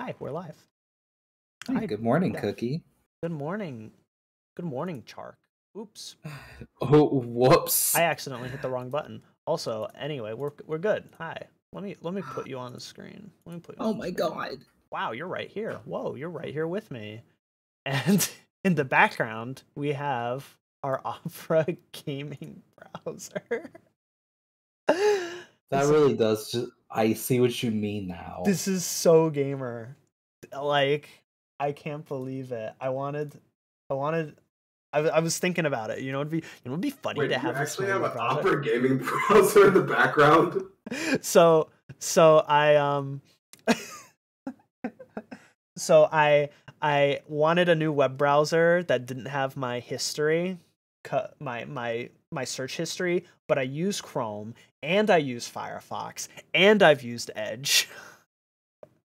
Hi, we're live. Hi, good morning, Cookie. Good morning. Good morning, Chark. Oops. Oh, whoops. I accidentally hit the wrong button. Also, anyway, we're we're good. Hi. Let me let me put you on the screen. Let me put you Oh my screen. god. Wow, you're right here. Whoa, you're right here with me. And in the background, we have our Opera gaming browser. That really does just I see what you mean now. This is so gamer. Like, I can't believe it. I wanted, I wanted, I was thinking about it. You know, it'd be, you know, it'd be funny Wait, to have this actually in have an browser. Opera gaming browser in the background? so so i um so i i wanted a new web browser that didn't have my history my my my search history but i use chrome and i use firefox and i've used edge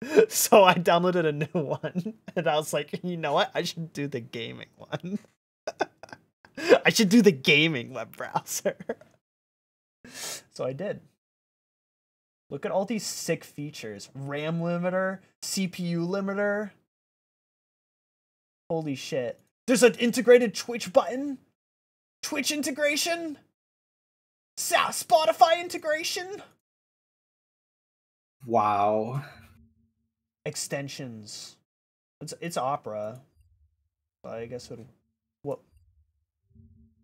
so i downloaded a new one and i was like you know what i should do the gaming one i should do the gaming web browser so i did Look at all these sick features. RAM limiter, CPU limiter. Holy shit. There's an integrated Twitch button. Twitch integration. Sa- Spotify integration. wow. Extensions. It's it's Opera. So I guess it what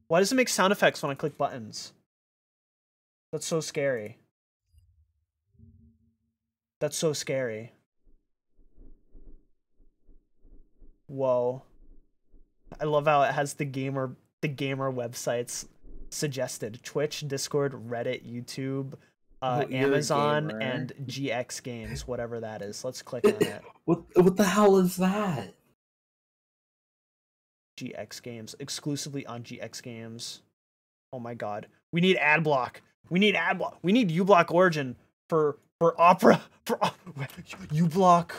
Why does it make sound effects when I click buttons? That's so scary. That's so scary. Whoa. I love how it has the gamer the gamer websites suggested. Twitch, Discord, Reddit, YouTube, uh, you're Amazon, and GX Games, whatever that is. Let's click on it. What what the hell is that? GX Games exclusively on GX Games. Oh my god. We need ad block. We need ad block. We need uBlock Origin for for Opera for uBlock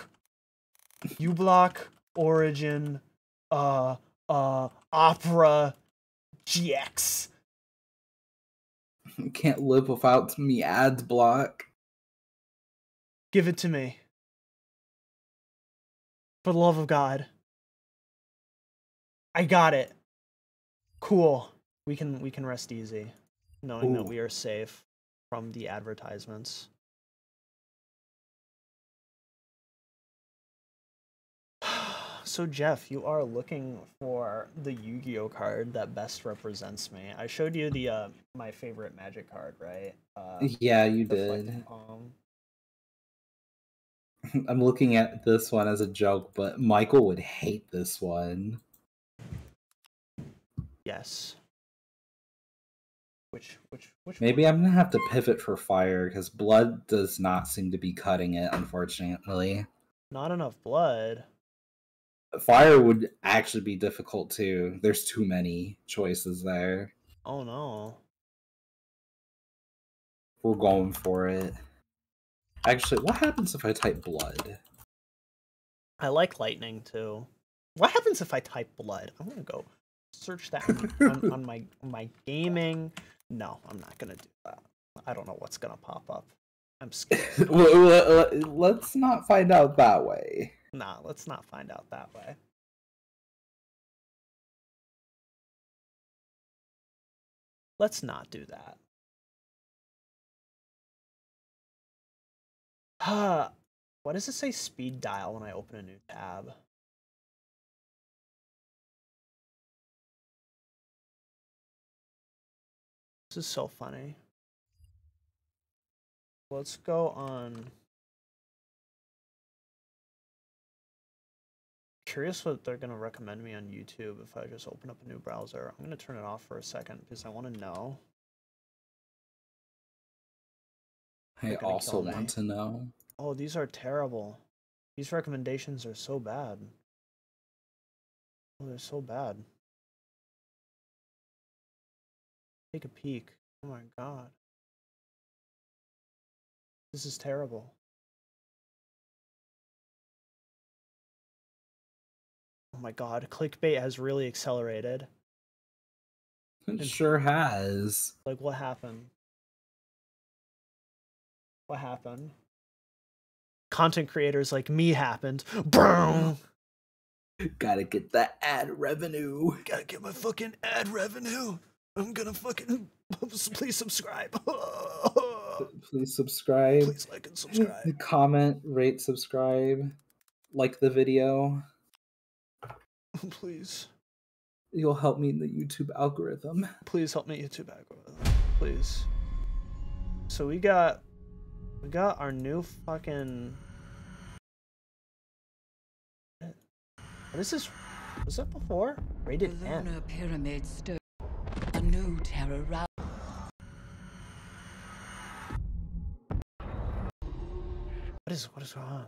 uBlock Origin uh uh Opera GX. Can't live without me ads block. Give it to me. For the love of God. I got it. Cool. We can we can rest easy, knowing that we are safe from the advertisements. So Jeff, you are looking for the Yu-Gi-Oh card that best represents me. I showed you the uh my favorite Magic card, right? Uh, Yeah, you did. I'm looking at this one as a joke, but Michael would hate this one. Yes. Which which which Maybe I'm gonna have to pivot for fire because blood does not seem to be cutting it, unfortunately. not enough blood. Fire would actually be difficult too. There's too many choices there. Oh no. We're going for it. Actually, what happens if I type blood? I like lightning too. What happens if I type blood? I'm gonna go search that on, on, my my gaming. No, I'm not gonna do that. I don't know what's gonna pop up. I'm scared. Uh, Let's not find out that way. Nah, let's not find out that way. Let's not do that. Huh. Why does it say speed dial when I open a new tab? This is so funny. Let's go on. Curious what they're gonna recommend me on YouTube if I just open up a new browser. I'm gonna turn it off for a second because I want to know. I also want to know. Oh, these are terrible. These recommendations are so bad. Oh, they're so bad. Take a peek. Oh my god. This is terrible. Oh my god, clickbait has really accelerated. It sure has. Like, what happened? What happened? Content creators like me happened. Boom! Gotta get that ad revenue. Gotta get my fucking ad revenue. I'm gonna fucking please subscribe. Please subscribe. please like and subscribe. Comment, rate, subscribe. Like the video. please, You'll help me in the YouTube algorithm. please help me YouTube algorithm. Please. So we got, we got our new fucking. What is this? Was that before? The Rated lunar N. pyramid stood. A new terror roused. What is what is going on?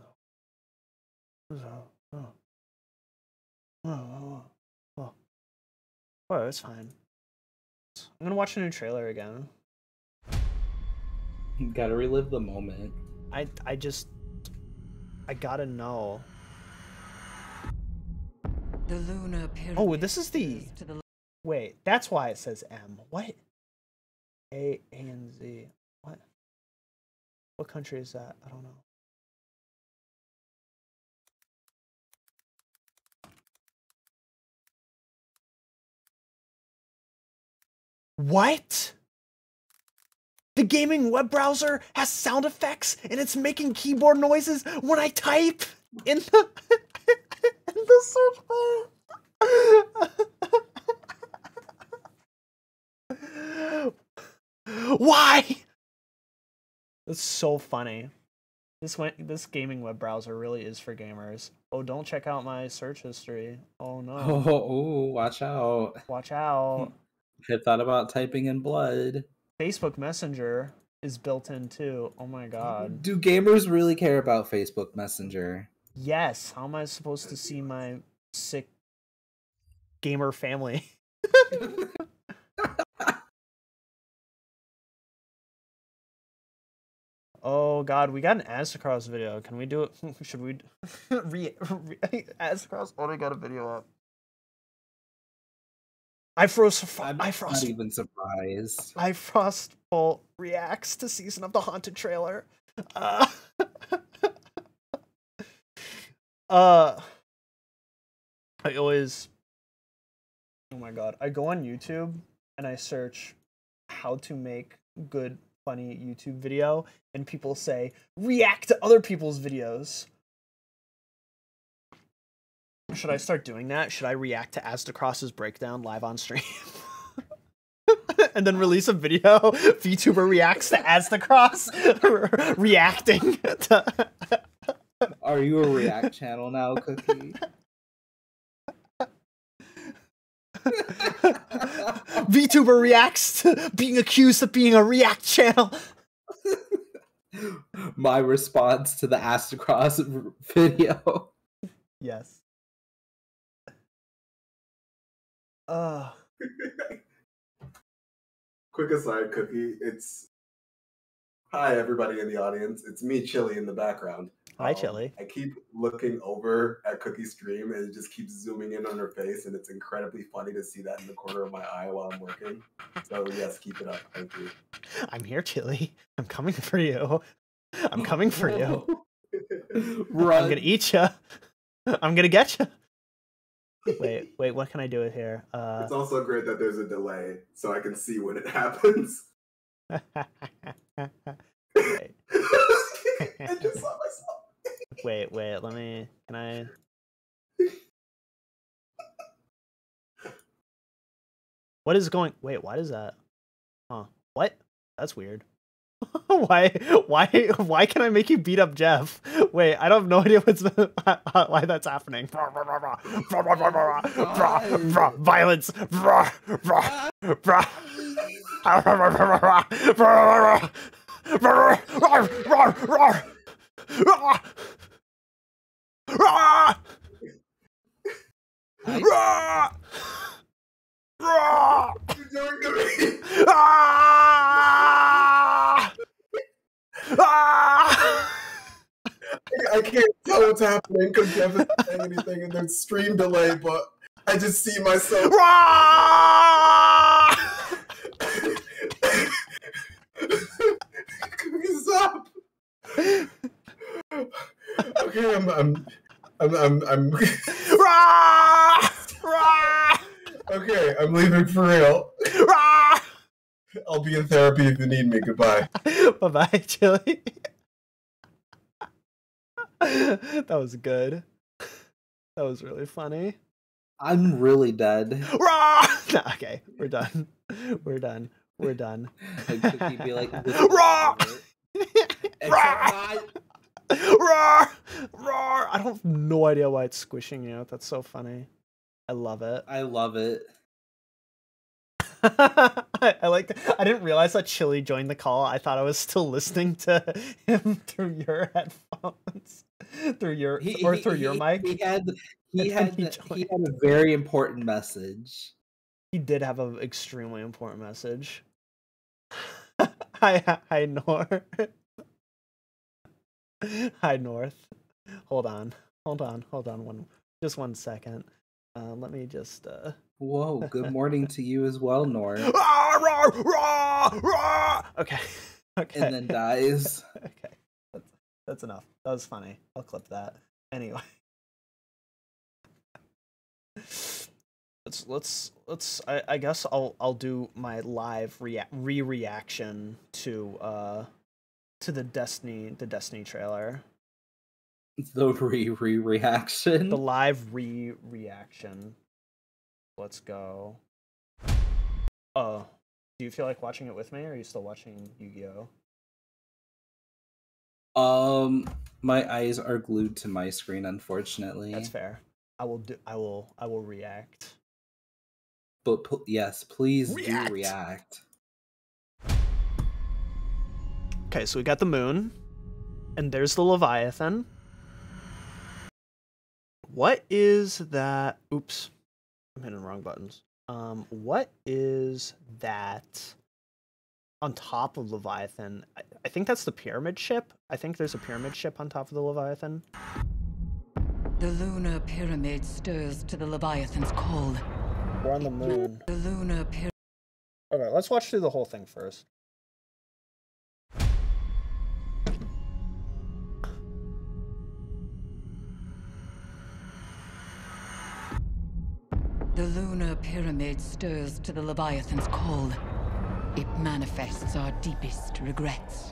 What is that? Oh. Oh, oh, oh. oh. Oh, it's fine. I'm gonna watch a new trailer again. You Gotta relive the moment. I I just I gotta know. The lunar oh, pyramid. Oh, this is the the wait. That's why it says M. What? A A N Z. What? What country is that? I don't know. What? The gaming web browser has sound effects and it's making keyboard noises when I type in the in the search bar. Why? That's so funny. This went this gaming web browser really is for gamers. Oh, don't check out my search history. Oh no. Oh, oh, watch out. Watch out. Had thought about typing in blood. Facebook Messenger is built in too. Oh my god. Do gamers really care about Facebook Messenger? Yes. How am I supposed to see my sick gamer family? oh god, we got an Aztecross video. Can we do it? Should we re, re Aztecross only oh, got a video up. I froze. I'm I not even surprised. I Frostbolt reacts to season of the haunted trailer. Uh, uh I always Oh my god. I go on YouTube and I search how to make good funny YouTube video and people say react to other people's videos. Should I start doing that? Should I react to Aztecross's breakdown live on stream? and then release a video. VTuber reacts to Aztecross reacting to Are you a React channel now, Cookie? VTuber reacts to being accused of being a React channel. My response to the Aztecross video. Yes. Uh, Quick aside, Cookie. It's hi everybody in the audience. It's me, Chili, in the background. hi, Um, Chili. I keep looking over at Cookie's stream, and it just keeps zooming in on her face, and it's incredibly funny to see that in the corner of my eye while I'm working. So yes, keep it up. Thank you. I'm here, Chili. I'm coming for you. I'm coming for you. Run. I'm gonna eat you. I'm gonna get you. Wait, wait. What can I do with here? Uh, It's also great that there's a delay, so I can see when it happens. wait, I just saw myself. wait, wait. Let me. Can I? What is going? Wait, why is that? Huh? What? That's weird. why? Why? Why can I make you beat up Jeff? Wait, I don't have no idea what's why that's happening. Violence. You're doing to me. Ah! Ah! I can't tell what's happening because you haven't saying anything and there's stream delay, but I just see myself. Cookies. Okay, I'm, I'm, I'm, I'm, I'm. okay, I'm leaving for real. Rah! I'll be in therapy if you need me. Goodbye. bye bye, Chili. that was good. That was really funny. I'm really dead. Rah! No, okay, we're done. We're done. We're done. And Cookie be like, "This Raw! over." Except Rah! not- Roar! Roar! I don't have no idea why it's squishing you. That's so funny. I love it. I love it. I, I like. I didn't realize that Chili joined the call. I thought I was still listening to him through your headphones, through your He, or he- through your he- mic. He had he had he he had a very important message. He did have an extremely important message. hi, hi, North. hi, North. Hold on, hold on, hold on. One, just one second. Uh, let me just. Uh... Whoa, good morning to you as well, Nor. Rah, rah, rah, rah! Okay, okay. And then dies. okay, that's, that's enough. That was funny. I'll clip that. Anyway. Let's let's let's. I, I guess I'll I'll do my live rea- re reaction to uh to the Destiny the Destiny trailer. The re re reaction. The live re reaction. Let's go. Oh, do you feel like watching it with me, or are you still watching Yu Gi Oh? Um, my eyes are glued to my screen, unfortunately. That's fair. I will do. I will. I will react. But pl- yes, please React. do react. Okay, so we got the moon, and there's the Leviathan. What is that? Oops, I'm hitting the wrong buttons. Um, what is that on top of Leviathan? I, I think that's the pyramid ship. I think there's a pyramid ship on top of the Leviathan. The lunar pyramid stirs to the Leviathan's call. We're on the moon. The lunar pyramid. Okay, let's watch through the whole thing first. The lunar pyramid stirs to the Leviathan's call. It manifests our deepest regrets.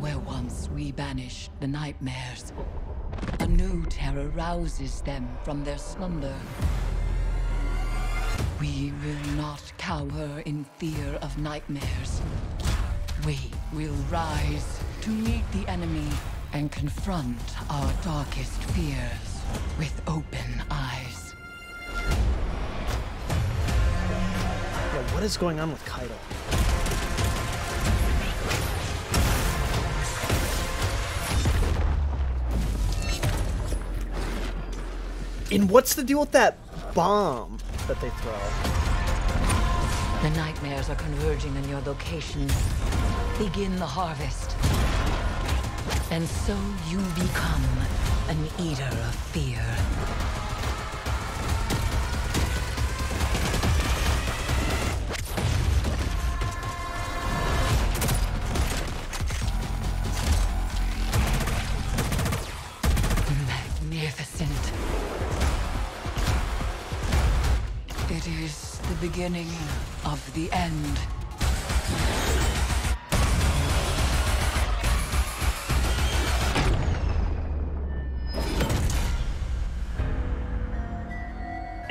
Where once we banished the nightmares, a new terror rouses them from their slumber. We will not cower in fear of nightmares. We will rise to meet the enemy and confront our darkest fears with open eyes. Yeah, what is going on with Caiatl? And what's the deal with that bomb that they throw? The nightmares are converging on your location. Begin the harvest. And so you become an eater of fear. Magnificent. It is the beginning of the end.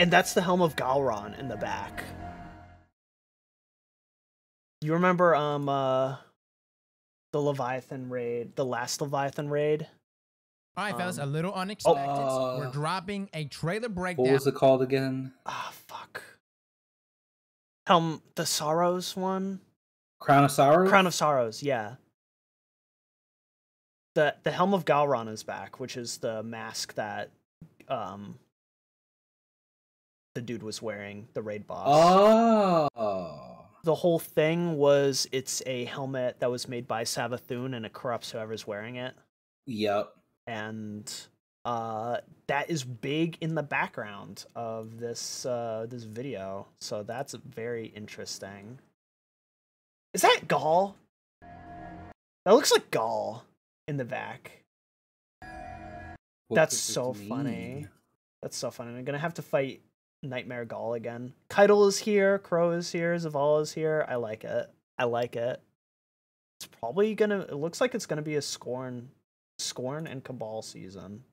And that's the helm of Gahlran in the back. You remember um uh the Leviathan raid, the last Leviathan raid? All right, fellas, a Um, little unexpected. uh, We're dropping a trailer breakdown. What breakdown. was it called again? Ah, fuck. Helm the Sorrows one? Crown of Sorrows. Crown of Sorrows, yeah. The the Helm of Gahlran is back, which is the mask that um the dude was wearing, the raid boss. Oh. The whole thing was it's a helmet that was made by Savathun and it corrupts whoever's wearing it. Yep. And uh, that is big in the background of this uh, this video. So that's very interesting. Is that Gaul? That looks like Gaul in the back. What That's so funny. That's so funny. I'm gonna have to fight Nightmare Gaul again. Caiatl is here, Crow is here, Zavala is here. I like it. I like it. It's probably gonna. It looks like it's gonna be a Scorn, Scorn and Cabal season.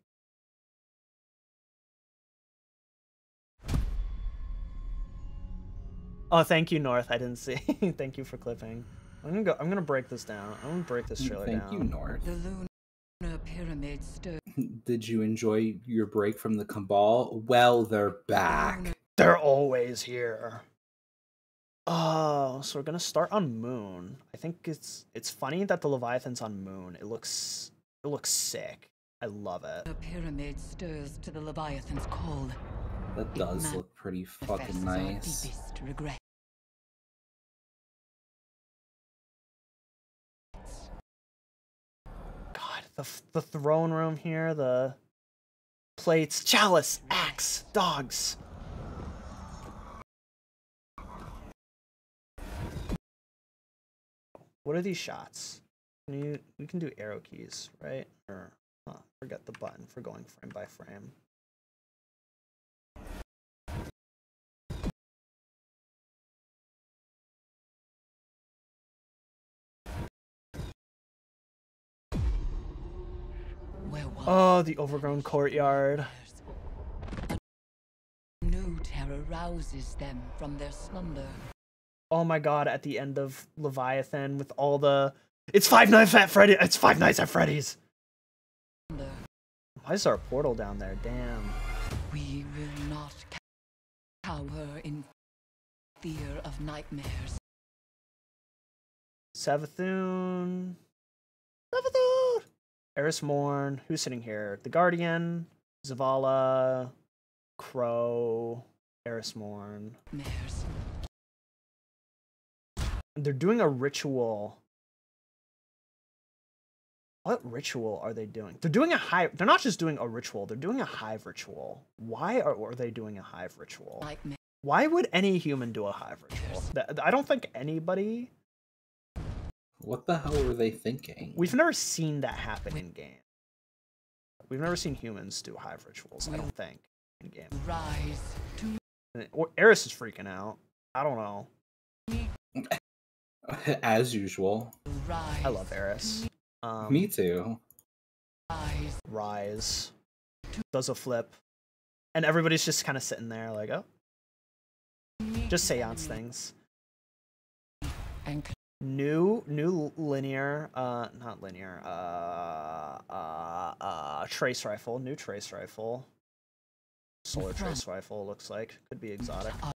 Oh, thank you, North. I didn't see. thank you for clipping. I'm gonna go. I'm gonna break this down. I'm gonna break this trailer Thank down. you, North. The lunar pyramid stirs. Did you enjoy your break from the Cabal? Well, they're back. They're always here. Oh, so we're gonna start on Moon. I think it's it's funny that the Leviathan's on Moon. It looks it looks sick. I love it. The pyramid stirs to the Leviathan's call. That does look pretty fucking nice. deepest regret. The the throne room here, the plates, chalice, axe, dogs. What are these shots? Can you we can do arrow keys, right? Or huh, forget the button for going frame by frame. Oh, the overgrown courtyard. New terror rouses them from their slumber. Oh my god, at the end of Leviathan with all the It's Five Nights at Freddy it's Five Nights at Freddy's. Why is there a portal down there? Damn. We will not cower in fear of nightmares. Savathun. Eris Morn. Who's sitting here? The Guardian, Zavala, Crow, Eris Morn. They're doing a ritual. What ritual are they doing? They're doing a hive. They're not just doing a ritual. They're doing a hive ritual. Why are, are they doing a hive ritual? Why would any human do a hive ritual? I don't think anybody. What the hell were they thinking? We've never seen that happen in game. We've never seen humans do hive rituals. I don't think in game. Rise to Or Eris is freaking out. I don't know. As usual. rise. I love Eris. Um, Me too. Rise. Rise does a flip, and everybody's just kind of sitting there like, oh, just seance things. And con- New, new linear, uh, not linear, uh, uh, uh, trace rifle, new trace rifle, solar trace rifle looks like could be exotic. our,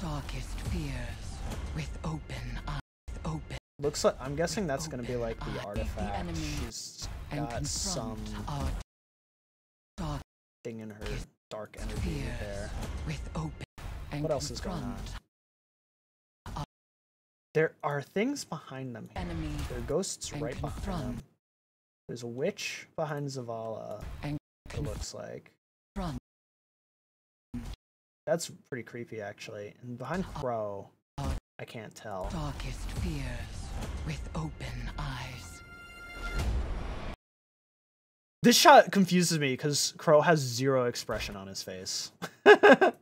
darkest fears with open eyes. Open Looks like I'm guessing that's gonna be like the artifact. enemy, She's got some confront our dark thing in her dark energy there. with open. And What else is going on? Confront There are things behind them here. Enemy There are ghosts and right behind them. There's a witch behind Zavala. And It looks like confront that's pretty creepy actually. And behind Crow, I can't tell. darkest fears with open eyes. This shot confuses me because Crow has zero expression on his face.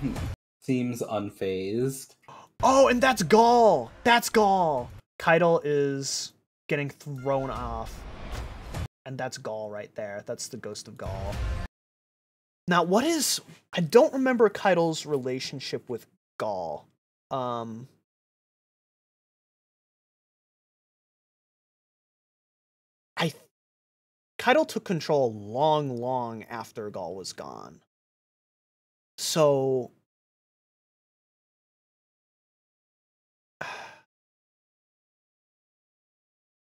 Hmm. Seems unfazed. oh, and that's Gaul. That's Gaul. Caiatl is getting thrown off, and that's Gaul right there. That's the ghost of Gaul. Now, what is? I don't remember Caiatl's relationship with Gaul. Um. I Caiatl took control long, long after Gaul was gone. So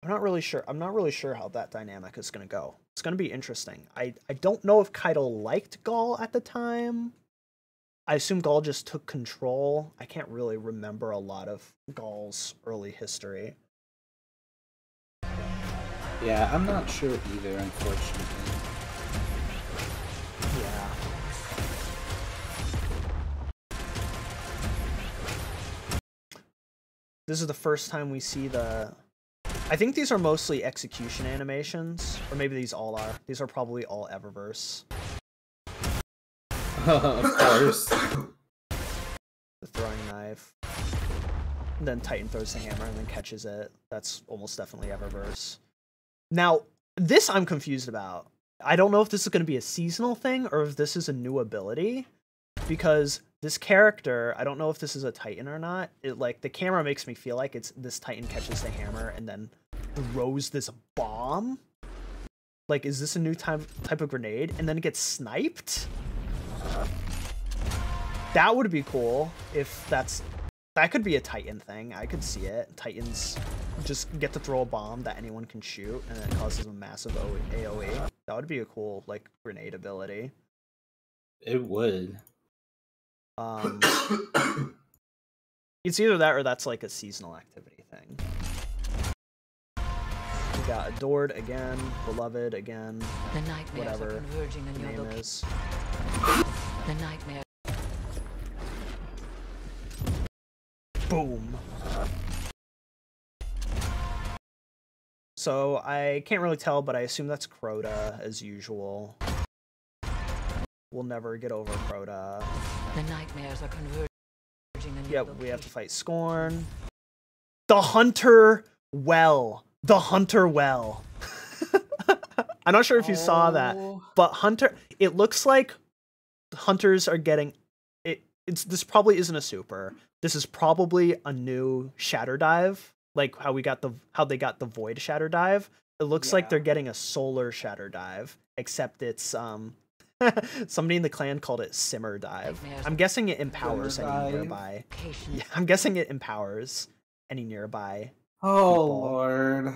I'm not really sure. I'm not really sure how that dynamic is going to go. It's going to be interesting. I I don't know if Caiatl liked Gaul at the time. I assume Gaul just took control. I can't really remember a lot of Gaul's early history. Yeah, I'm not sure either, unfortunately. Yeah. This is the first time we see the. I think these are mostly execution animations, or maybe these all are. These are probably all Eververse. of course. The throwing knife. And then Titan throws the hammer and then catches it. That's almost definitely Eververse. Now, this I'm confused about. I don't know if this is going to be a seasonal thing or if this is a new ability because this character, I don't know if this is a Titan or not. It like the camera makes me feel like it's this Titan catches the hammer and then throws this bomb. Like, is this a new type type of grenade? And then it gets sniped. That would be cool if that's that could be a Titan thing. I could see it. Titans just get to throw a bomb that anyone can shoot, and it causes a massive AOE. That would be a cool like grenade ability. It would. Um, it's either that or that's like a seasonal activity thing. We got adored again, beloved again, The nightmares Whatever are converging the on your name is. The nightmare. Boom. So I can't really tell, but I assume that's Crota as usual. We'll never get over Crota. The nightmares are converging Yep, we have to fight Scorn. The Hunter Well. The Hunter Well. I'm not sure if you saw that, Oh, but Hunter. It looks like hunters are getting. It. It's this probably isn't a super. This is probably a new Shatter Dive, like how we got the how they got the Void Shatter Dive. It looks like they're getting a Solar Shatter Dive, except it's um. Somebody in the clan called it Simmer Dive. I'm guessing it empowers Simmer any Dive. nearby. Yeah, I'm guessing it empowers any nearby. oh people. lord.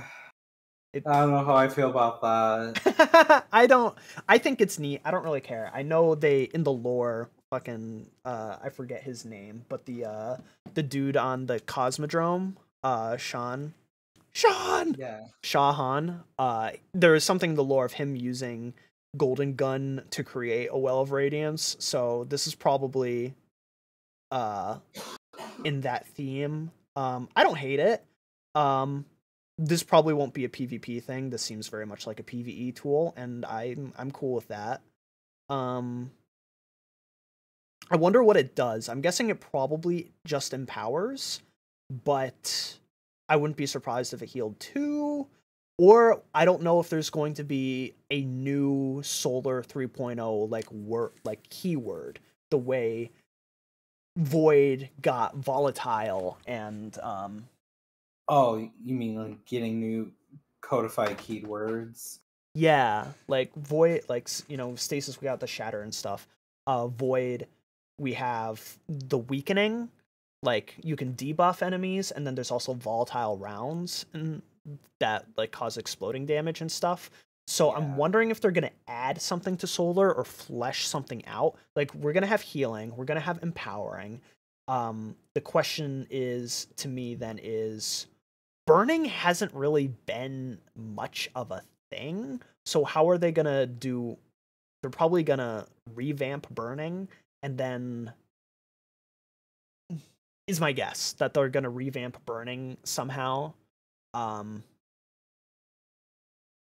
It- I don't know how I feel about that. I don't. I think it's neat. I don't really care. I know they in the lore, fucking. Uh, I forget his name, but the uh, the dude on the Cosmodrome, uh, Sean, Sean, Yeah. Shaw Han. Uh, there is something in the lore of him using Golden Gun to create a Well of Radiance. So this is probably, uh, in that theme. Um, I don't hate it. Um, this probably won't be a PvP thing. This seems very much like a PvE tool, and I'm I'm cool with that. Um, I wonder what it does. I'm guessing it probably just empowers, but I wouldn't be surprised if it healed too. Or I don't know if there's going to be a new Solar 3.0 like word like keyword the way Void got volatile and um Oh, you mean like getting new codified keywords? Yeah, like void, like you know, stasis. We got the shatter and stuff. Uh, void. We have the weakening. Like you can debuff enemies, and then there's also volatile rounds and that like cause exploding damage and stuff. So Yeah. I'm wondering if they're gonna add something to solar or flesh something out. Like we're gonna have healing. We're gonna have empowering. Um, the question is to me then is burning hasn't really been much of a thing. So how are they gonna do? They're probably gonna revamp burning, and then is my guess that they're gonna revamp burning somehow, um,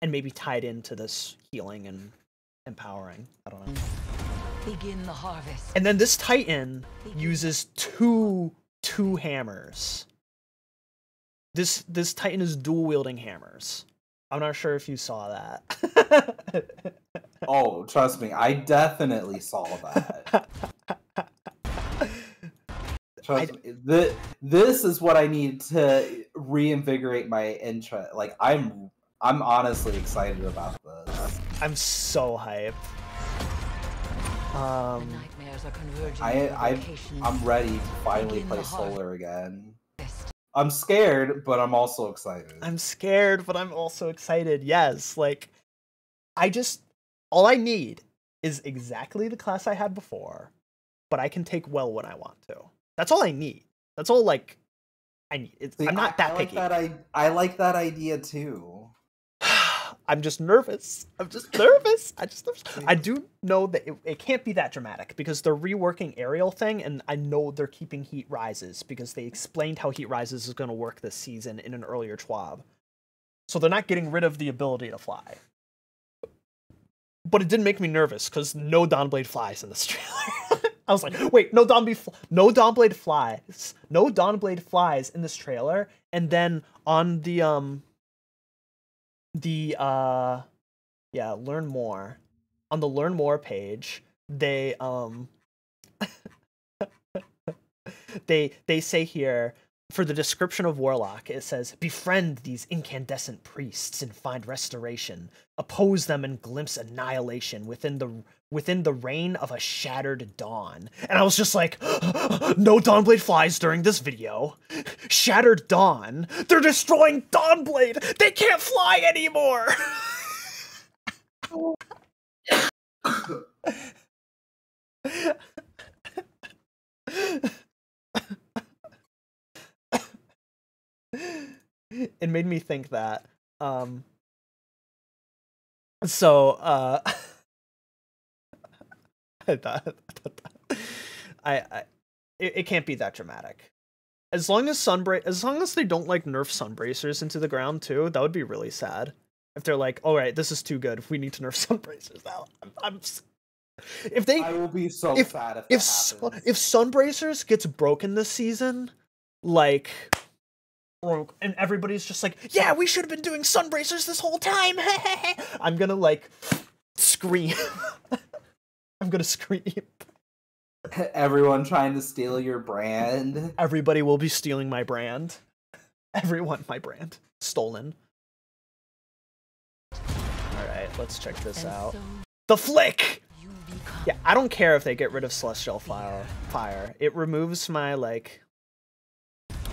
and maybe tied into this healing and empowering. I don't know. Begin the harvest. And then this Titan uses two two hammers. This this Titan is dual wielding hammers. I'm not sure if you saw that. Oh, trust me, I definitely saw that. Trust me, th- this is what I need to reinvigorate my interest. Like I'm, I'm honestly excited about this. I'm so hyped. Um, nightmares are converging I- on your I- location. I'm ready to finally play. Solar again. I'm scared, but I'm also excited. I'm scared, but I'm also excited. Yes, like I just all I need is exactly the class I had before, but I can take well when I want to. That's all I need. That's all like I need. It's, See, I'm not I- that I like picky. That I, I like that idea too. I'm just nervous. I'm just nervous. I just I do know that it, it can't be that dramatic because they're reworking aerial thing, and I know they're keeping heat rises because they explained how heat rises is going to work this season in an earlier TWAB. So they're not getting rid of the ability to fly. But it didn't make me nervous because no Dawnblade flies in this trailer. I was like, wait, no Dawnblade, fl- no Dawnblade flies, no Dawnblade flies in this trailer, and then on the um the uh yeah learn more on the learn more page they um they they say here for the description of warlock it says befriend these incandescent priests and find restoration. Oppose them and glimpse annihilation within the within the reign of a shattered dawn. And i was just like no dawnblade flies during this video. Shattered dawn? They're destroying dawnblade! They can't fly anymore! It made me think that um so uh I thought, I, I it, it can't be that dramatic. As long as sunbra as long as they don't like nerf sunbracers into the ground too, that would be really sad. If they're like, all right, this is too good. If we need to nerf sunbracers now, I'm, I'm if they I will be so if- sad if if Su- if sunbracers gets broken this season, like broke, and everybody's just like, yeah, we should have been doing sunbracers this whole time. I'm gonna like scream. I'm gonna scream. everyone trying to steal your brand. Everybody will be stealing my brand. Everyone, my brand stolen. All right, let's check this And out. so The flick. Yeah, I don't care if they get rid of celestial fire. Fire. It removes my like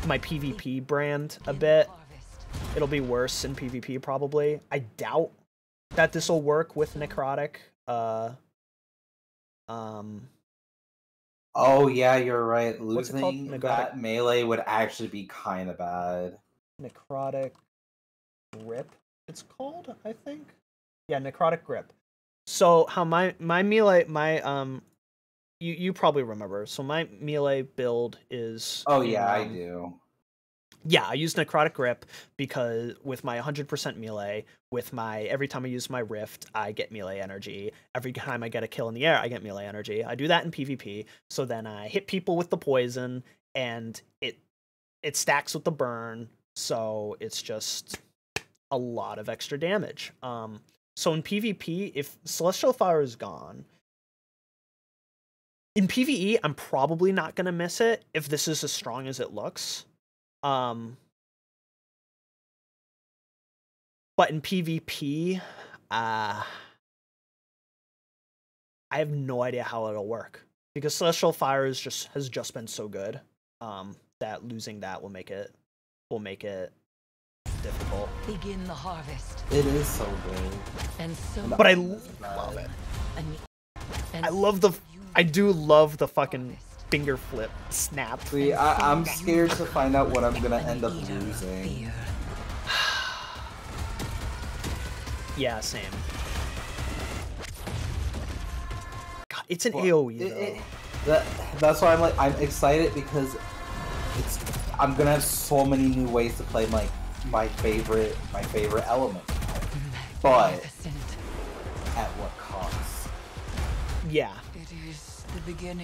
my PvP brand a bit. It'll be worse in PvP probably. I doubt that this will work with necrotic. Uh um Oh yeah, you're right. What's it? Losing Necrotic- that melee would actually be kind of bad. necrotic grip it's called, I think. Yeah, necrotic grip. So how my my melee my um you you probably remember. So my melee build is Oh in, yeah, I um, do. Yeah, I use necrotic grip because with my 100% melee, with my every time I use my rift, I get melee energy. Every time I get a kill in the air, I get melee energy. I do that in PvP. So then I hit people with the poison and it it stacks with the burn, so it's just a lot of extra damage. Um so in PvP, if Celestial Fire is gone, in PvE, I'm probably not gonna miss it if this is as strong as it looks. Um, but in PvP, uh, I have no idea how it'll work because Celestial Fire is just has just been so good. Um, that losing that will make it will make it difficult. Begin the harvest. It is so good. And so But I you love it. and- and I love the I do love the fucking harvest. Finger flip snap. See, I, I'm scared to find out what I'm gonna end up losing. Yeah, same. God, it's an Well, AOE it- though. it- that, that's why I'm like I'm excited because it's I'm gonna have so many new ways to play my my favorite my favorite element. But at what cost? yeah.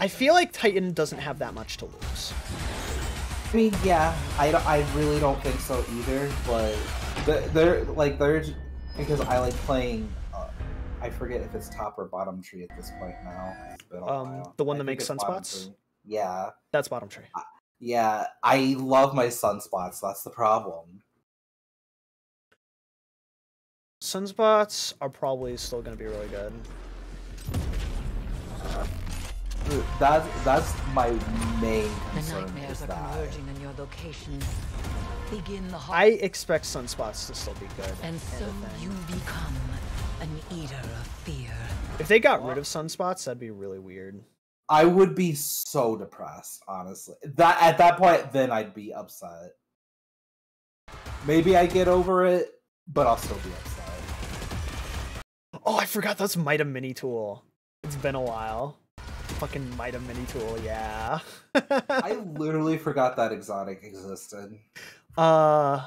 I feel like Titan doesn't have that much to lose. I mean, yeah, I, I really don't think so either. But the- they're like they're because I like playing. Uh, I forget if it's top or bottom tree at this point now. It's been a Um, the one I that think makes sunspots? Yeah, That's bottom tree. yeah. I love my sunspots. That's the problem. Sunspots are probably still gonna be really good. That's that's my main The concern. nightmares Is are that converging on your location. Begin the I expect sunspots to still be good. and so you become an eater of fear. If they got rid of sunspots, that'd be really weird. I would be so depressed, honestly. That at that point, then I'd be upset. Maybe I get over it, but I'll still be upset. Oh, I forgot that's Mida Mini Tool. It's been a while. Fucking Mida Mini Tool, yeah. I literally forgot that exotic existed. Uh,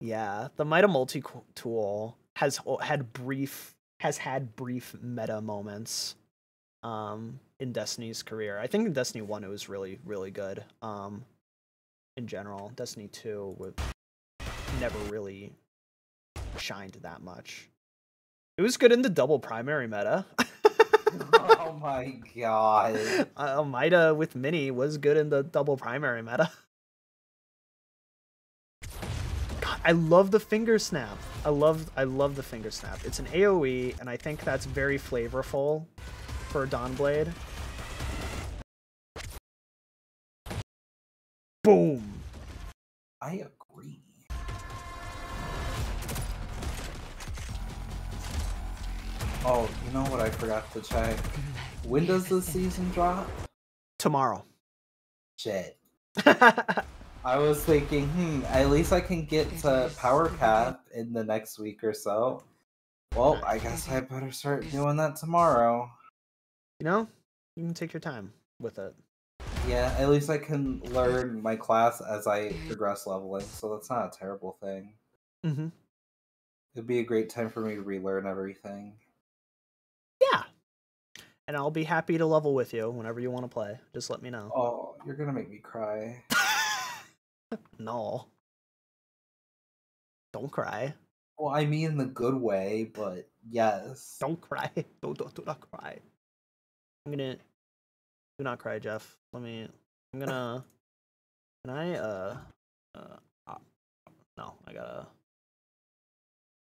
yeah, the Mida Multi Tool has had brief has had brief meta moments, um, in Destiny's career. I think in Destiny One it was really really good. Um, in general, Destiny Two would never really shined that much. It was good in the double primary meta. oh my god. uh, Mida with Mini was good in the double primary meta. God, I love the finger snap. I love I love the finger snap. It's an AoE, and I think that's very flavorful for Dawnblade. Boom. I forgot to check? When does the season drop? Tomorrow. Shit. I was thinking, hmm, at least I can get to power cap in the next week or so. Well, I guess I better start doing that tomorrow. you know, you can take your time with it. Yeah, at least I can learn my class as I progress leveling, so that's not a terrible thing. Mm-hmm. It'd be a great time for me to relearn everything. And I'll be happy to level with you whenever you want to play. Just let me know. Oh, you're gonna make me cry. no. Don't cry. Well, I mean in the good way, but yes. Don't cry. Don't, don't do not cry. I'm gonna do not cry, Jeff. Let me I'm gonna can I uh uh ah, no, I gotta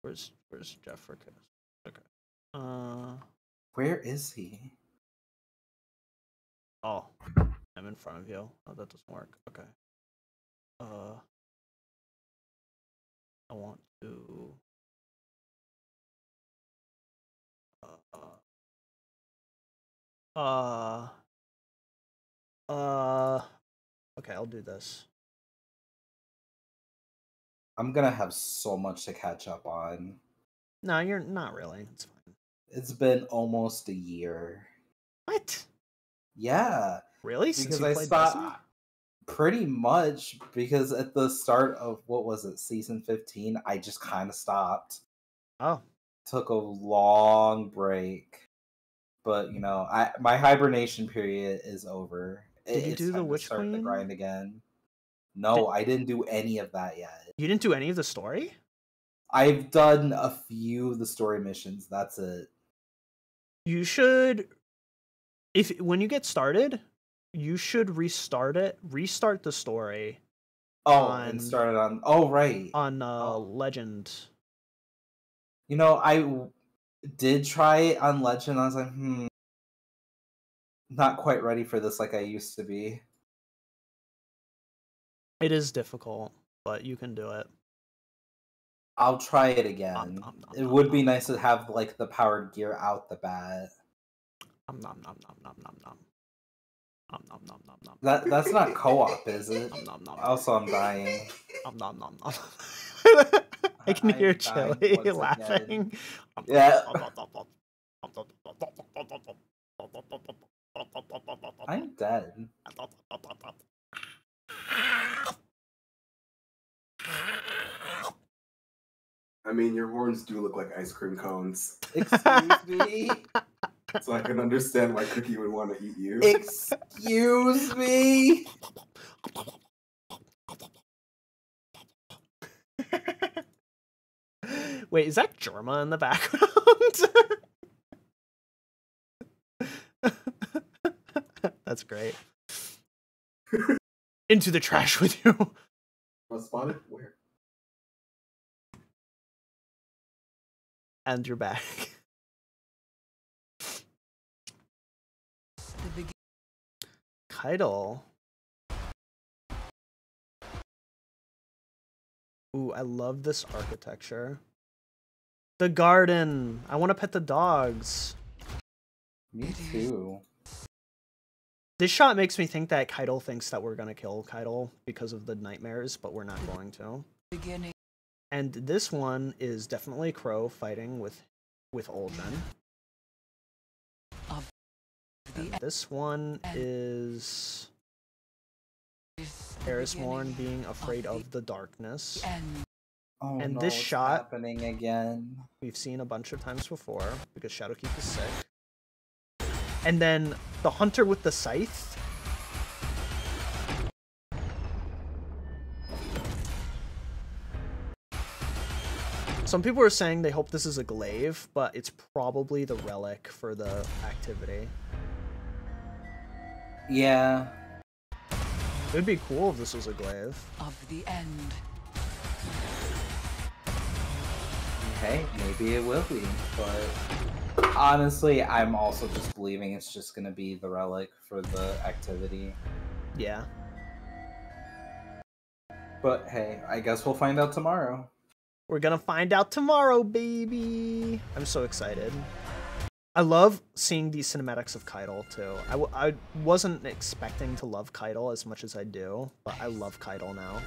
Where's where's Jeff for kiss? Okay. Uh Where is he? oh I'm in front of you. Oh that doesn't work. Okay. Uh I want to uh uh uh okay, I'll do this. I'm gonna have so much to catch up on. No, you're not really. It's fine. It's been almost a year. What? Yeah, Really? Since because I played stopped Destiny? pretty much because at the start of what was it, season 15, I just kind of stopped. Oh, Took a long break. But you know, I my hibernation period is over. Did you it's do the Witch start the grind again? No, I didn't do any of that yet. you didn't do any of the story? I've done a few of the story missions. That's it. You should if when you get started, you should restart it, restart the story Oh, On- and it on. Oh, right. on uh Oh. Legend. You know, I did try it on Legend. I was like, hmm, not quite ready for this like I used to be. It is difficult, but you can do it. I'll try it again. nom, It nom, would be nice to have like the powered gear out the bat. Nom nom nom nom nom nom nom. Nom nom nom nom nom. That that's not co-op, is it? Nom nom nom. Also, I'm dying. Nom nom nom nom. I can hear Chili laughing. Yeah. I'm dead. I mean, your horns do look like ice cream cones, Excuse me. so I can understand why Cookie would want to eat you. Excuse me. Wait, is that Jorma in the background? That's great. Into the trash with you. Was spotted? Where? And you're back. The Caiatl. Ooh, I love this architecture. The garden. I want to pet the dogs. Me too. This shot makes me think that Caiatl thinks that we're gonna kill Caiatl because of the nightmares, but we're not going to. beginning And this one is definitely Crow fighting with with Uldren. Of And this one is Eris Morn being afraid of the darkness. end. Oh, And no, this shot- happening again. We've seen a bunch of times before because Shadowkeep is sick. And then the hunter with the scythe. Some people are saying they hope this is a glaive, but it's probably the relic for the activity. Yeah. It would be cool if this was a glaive. of the end. Hey, maybe it will be, but honestly, I'm also just believing it's just gonna be the relic for the activity. Yeah. But hey, I guess we'll find out tomorrow. We're gonna find out tomorrow, baby. I'm so excited. I love seeing these cinematics of Caiatl too. I, w- I wasn't expecting to love Caiatl as much as I do, but I love Caiatl now.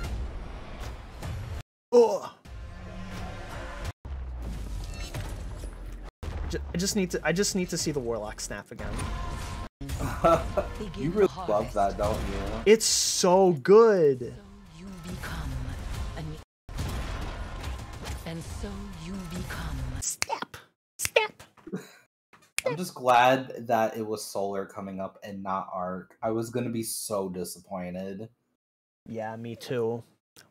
Oh. I just need to. I just need to see the Warlock snap again. you really love that, don't you? It's so good. So you become an and so you become Step, step. I'm just glad that it was Solar coming up and not Arc. I was gonna be so disappointed. Yeah, me too.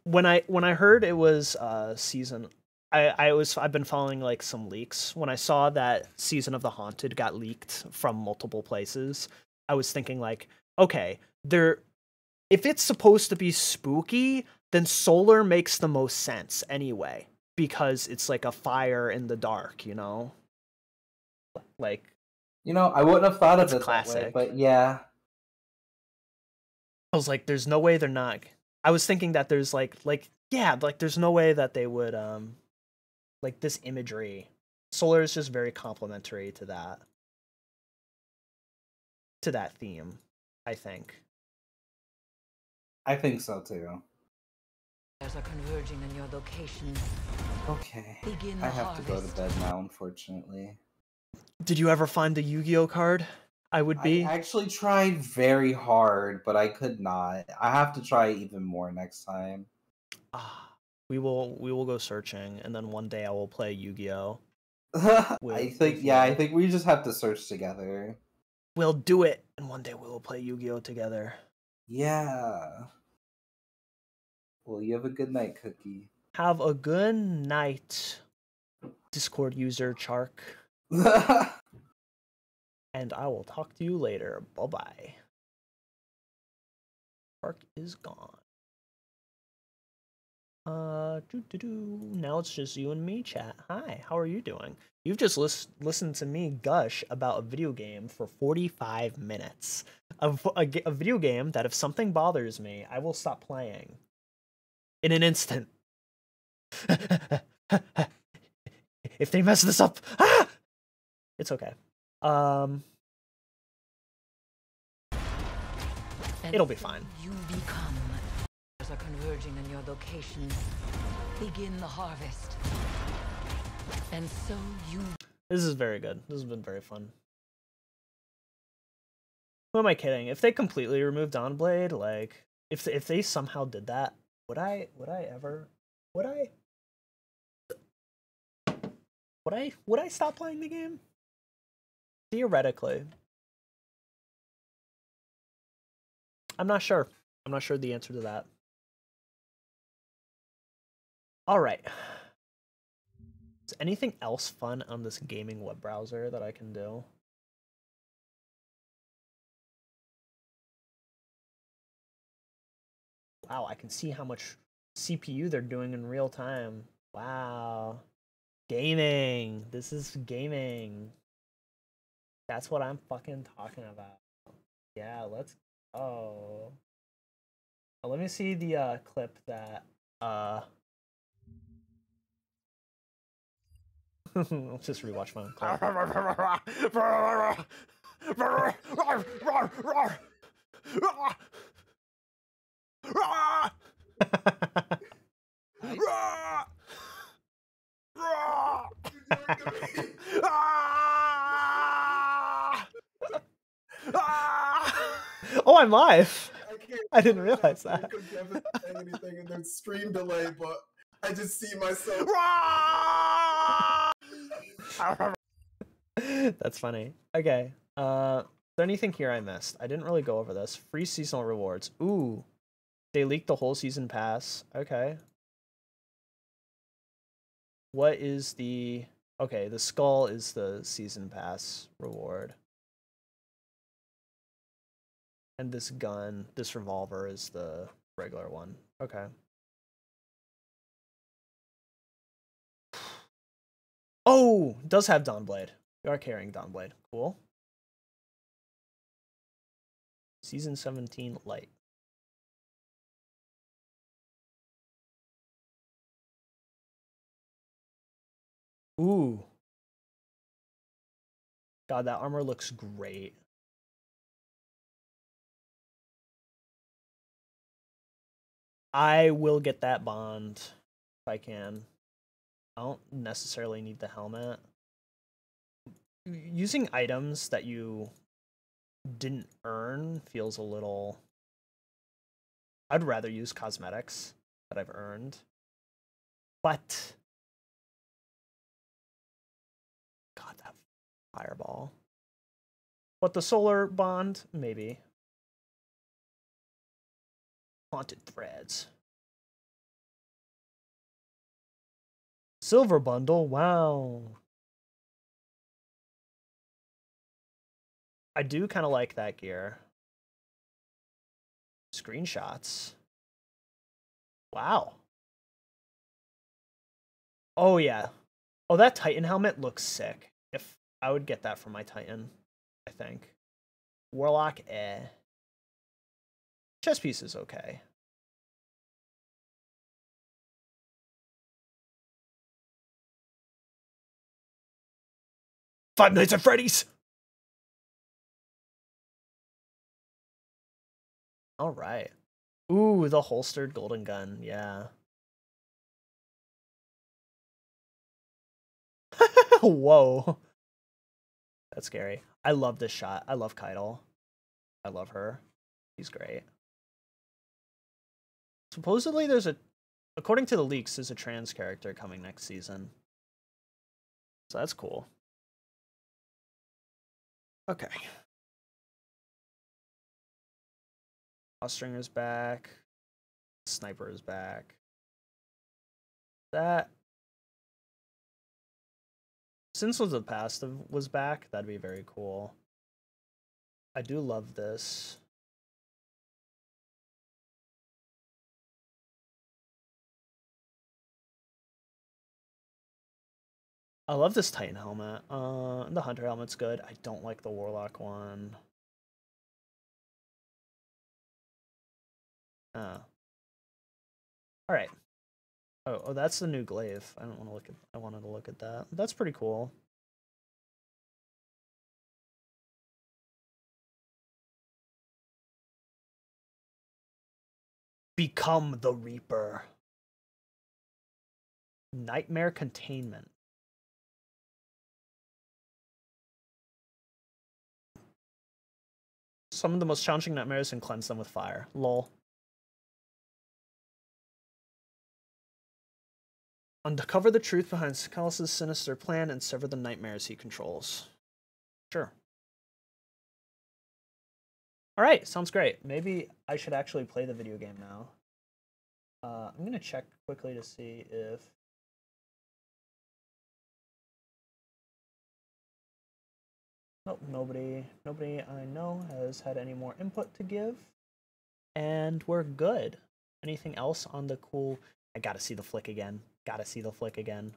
When I when I heard it was uh season I I was I've been following like some leaks. When I saw that season of the haunted got leaked from multiple places, I was thinking like, okay, there if it's supposed to be spooky, then solar makes the most sense anyway because it's like a fire in the dark, you know? Like You know, I wouldn't have thought of it that way, classic. but yeah. I was like, there's no way they're not. I was thinking that there's like, like, yeah, like there's no way that they would, um, like this imagery. Solar is just very complementary to that, to that theme. I think. I think so too. Stars are converging on your location. Okay. Begin I have to go to bed now, unfortunately. Did you ever find the Yu-Gi-Oh card? I would be. I actually tried very hard, but I could not. I have to try even more next time. Ah, we will. We will go searching, and then one day I will play Yu-Gi-Oh. I think yeah, I think we just have to search together. We'll do it, and one day we will play Yu-Gi-Oh together. Yeah. Well, you have a good night, Cookie. Have a good night, Discord user Chark. and I will talk to you later. Bye bye. Park is gone. Uh, doo doo doo. Now it's just you and me, chat. Hi, how are you doing? You've just lis- listened to me gush about a video game for 45 minutes. A, a a video game that if something bothers me, I will stop playing in an instant. if they mess this up, ah! it's okay. Um, It'll be fine. You become are converging on your location. Begin the harvest. And so you This is very good. This has been very fun. Who am I kidding? If they completely removed Dawnblade, like if if they somehow did that, would I would I ever would I would I would I stop playing the game? Theoretically. I'm not sure. I'm not sure the answer to that. All right. Is anything else fun on this gaming web browser that I can do? Wow, I can see how much CPU they're doing in real time. Wow. Gaming. This is gaming. That's what I'm fucking talking about. Yeah, let's go. Let me see the uh, clip that uh Let's just rewatch my own clip. Oh, I'm live. I. I didn't realize I that. couldn't have it saying anything and there's stream delay, but I just see myself. That's funny. Okay. Uh, is there anything here I missed? I didn't really go over this. Free seasonal rewards. Ooh, they leaked the whole season pass. Okay. What is the? Okay, the skull is the season pass reward. And this gun, this revolver is the regular one. Okay. Oh, does have Dawnblade. You are carrying Dawnblade. Cool. Season 17 light. Ooh. God, that armor looks great. I will get that bond if I can. I don't necessarily need the helmet. Using items that you didn't earn feels a little. I'd rather use cosmetics that I've earned. But. Fireball. But the solar bond, maybe. Haunted threads. Silver bundle, wow. I do kind of like that gear. Screenshots. Wow. Oh yeah. Oh, that Titan helmet looks sick. I would get that for my Titan, I think. Warlock, eh. Chess piece is okay. Five Nights at Freddy's. All right. Ooh, the holstered golden gun. Yeah. Whoa. That's scary. I love this shot. I love Caiatl. I love her. She's great. Supposedly there's a according to the leaks, there's a trans character coming next season. So that's cool. Okay. Austringer's back. Sniper is back. That since was the past was back, that'd be very cool. I do love this. I love this Titan helmet. Uh, the Hunter helmet's good. I don't like the Warlock one. Uh. All right. Oh, oh, that's the new glaive. I don't want to look at. I wanted to look at that. That's pretty cool. Become the Reaper. Nightmare containment. Some of the most challenging nightmares and cleanse them with fire. Lol. Uncover the truth behind Sikalis' sinister plan and sever the nightmares he controls. Sure. Alright, sounds great. Maybe I should actually play the video game now. Uh, I'm gonna check quickly to see if. Nope, nobody, nobody I know has had any more input to give, and we're good. Anything else on the cool? I gotta see the flick again. Gotta see the flick again.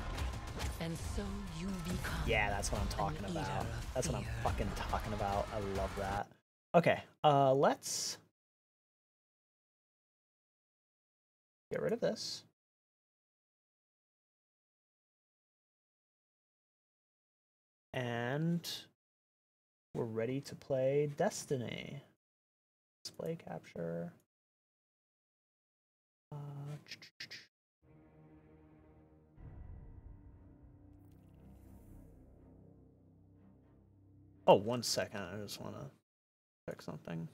And so you become. Yeah, that's what I'm talking about. That's what I'm fucking talking about. I love that. Okay, uh, let's get rid of this. And we're ready to play Destiny. Display capture. Uh, Oh, one second. I just want to check something.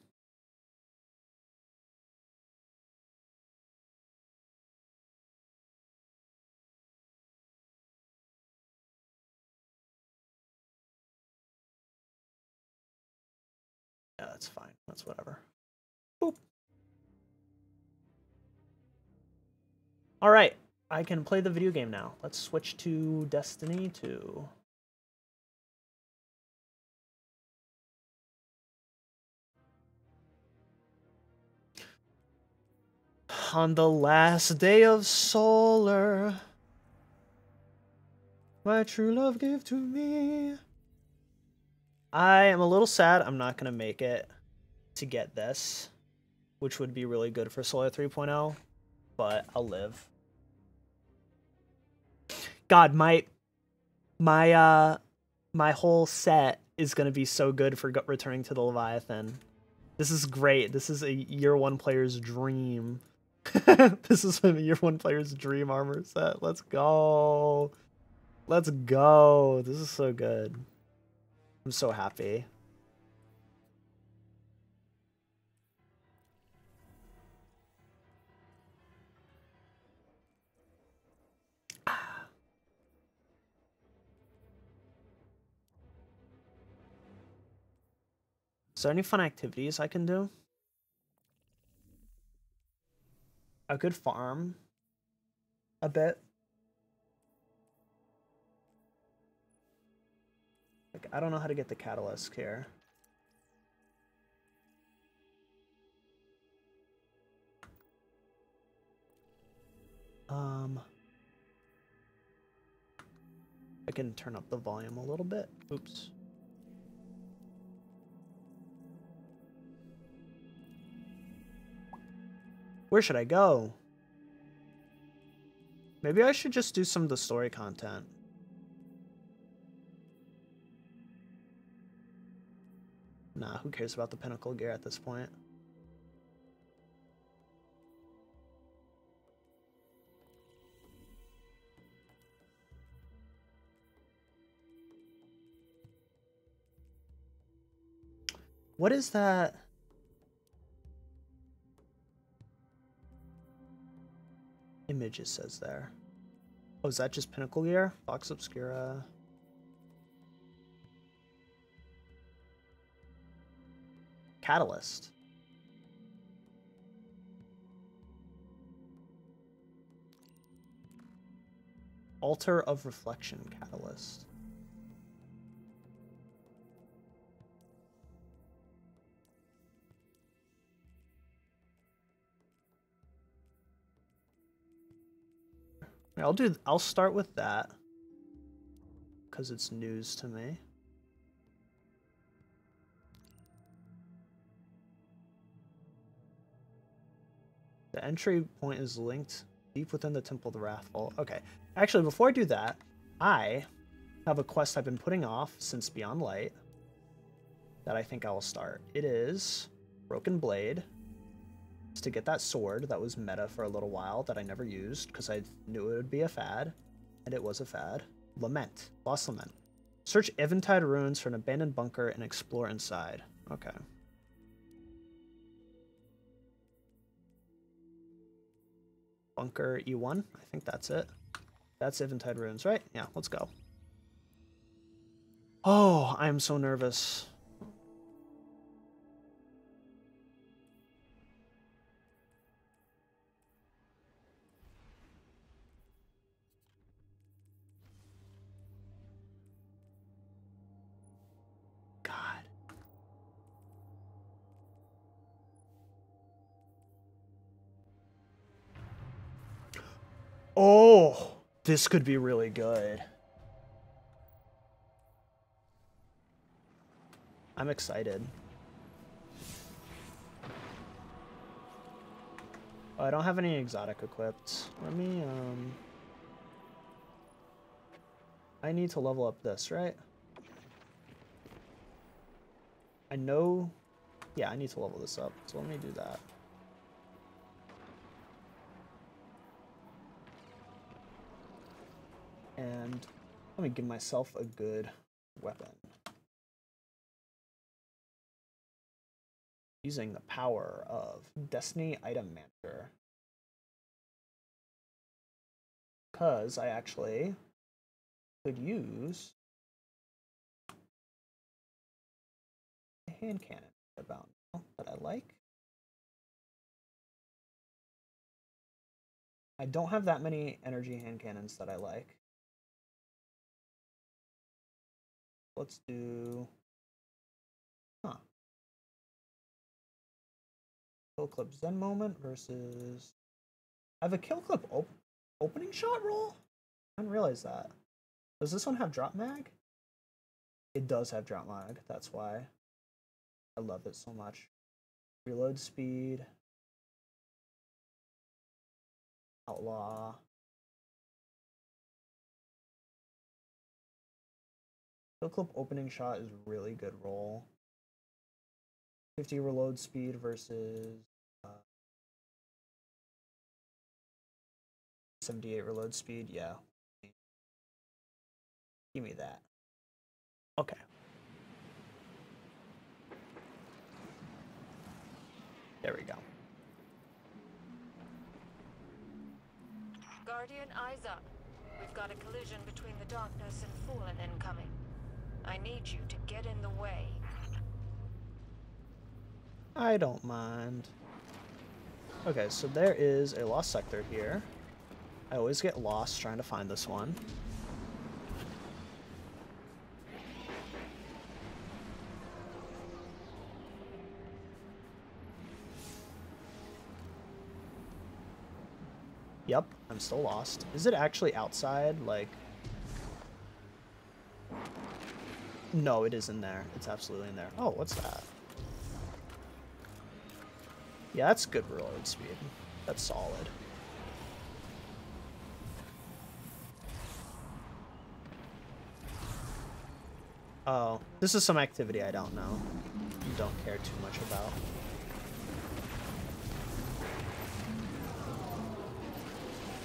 Yeah, that's fine. That's whatever. Boop. All right, I can play the video game now. Let's switch to Destiny 2. On the last day of solar, my true love gave to me. I am a little sad I'm not going to make it to get this, which would be really good for Solar 3.0, but I'll live. God, my my uh my whole set is going to be so good for returning to the Leviathan. This is great. This is a year 1 player's dream. this is a year 1 player's dream armor set. Let's go. Let's go. This is so good. I'm so happy. Ah. Is there any fun activities I can do? I could farm a bit. Like, I don't know how to get the catalyst here. Um, I can turn up the volume a little bit. Oops. Where should I go? Maybe I should just do some of the story content. Nah, who cares about the pinnacle gear at this point? What is that? Image it says there. Oh, is that just pinnacle gear? Vox Obscura. Catalyst. Altar of Reflection Catalyst. I'll do I'll start with that cuz it's news to me. The entry point is linked deep within the Temple of the Wrathful. Okay. Actually, before I do that, I have a quest I've been putting off since Beyond Light that I think I will start. It is Broken Blade. To get that sword that was meta for a little while that I never used because I knew it would be a fad, and it was a fad. Lament. Lost Lament. Search Eventide ruins for an abandoned bunker and explore inside. Okay. Bunker E1. I think that's it. That's Eventide Ruins, right? Yeah, let's go. Oh, I'm so nervous. Oh, this could be really good. I'm excited. Oh, I don't have any exotic equipped. Let me, um... I need to level up this, right? I know... Yeah, I need to level this up, so let me do that. And let me give myself a good weapon. using the power of Destiny Item Manager. Because I actually could use a hand cannon about now that I like. I don't have that many energy hand cannons that I like. Let's do. Huh. Kill clip Zen moment versus. I have a kill clip op- opening shot roll? I didn't realize that. Does this one have drop mag? It does have drop mag, that's why. I love it so much. Reload speed. Outlaw. Kill clip opening shot is really good roll. 50 reload speed versus uh, 78 reload speed. Yeah. Give me that. Okay. There we go. Guardian, eyes up. We've got a collision between the darkness and Fallen incoming. I need you to get in the way. I don't mind. Okay, so there is a lost sector here. I always get lost trying to find this one. Yep, I'm still lost. Is it actually outside? Like... No, it is in there. It's absolutely in there. Oh, what's that? Yeah, that's good reload speed. That's solid. Oh, this is some activity I don't know. Don't care too much about.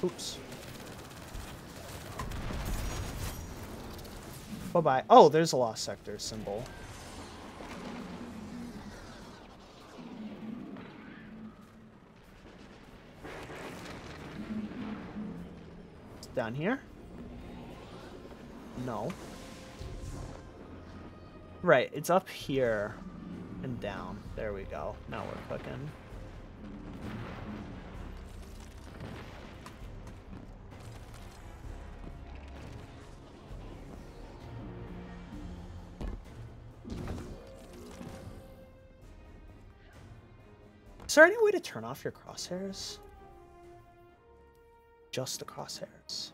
Oops. Bye-bye. Oh, there's a lost sector symbol. Down here? No. Right, it's up here and down. There we go. Now we're cooking. Is there any way to turn off your crosshairs? Just the crosshairs.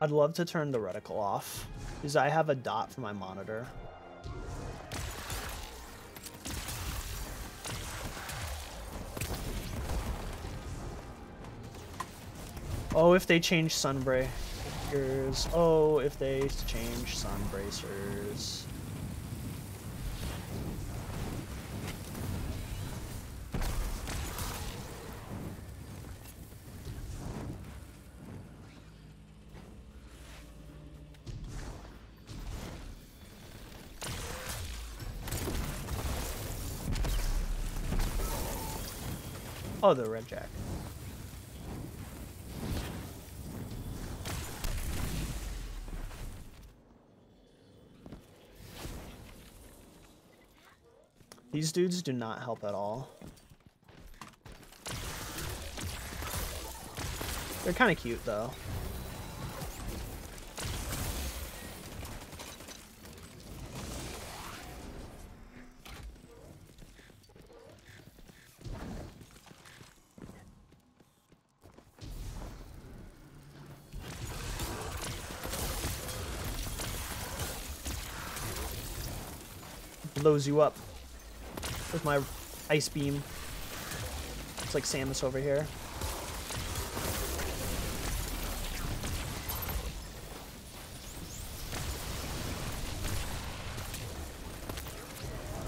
I'd love to turn the reticle off because I have a dot for my monitor. Oh, if they change sunbreakers. Oh, if they change sun bracers. The red jack. These dudes do not help at all. They're kind of cute though. Blows you up with my ice beam. It's like Samus over here.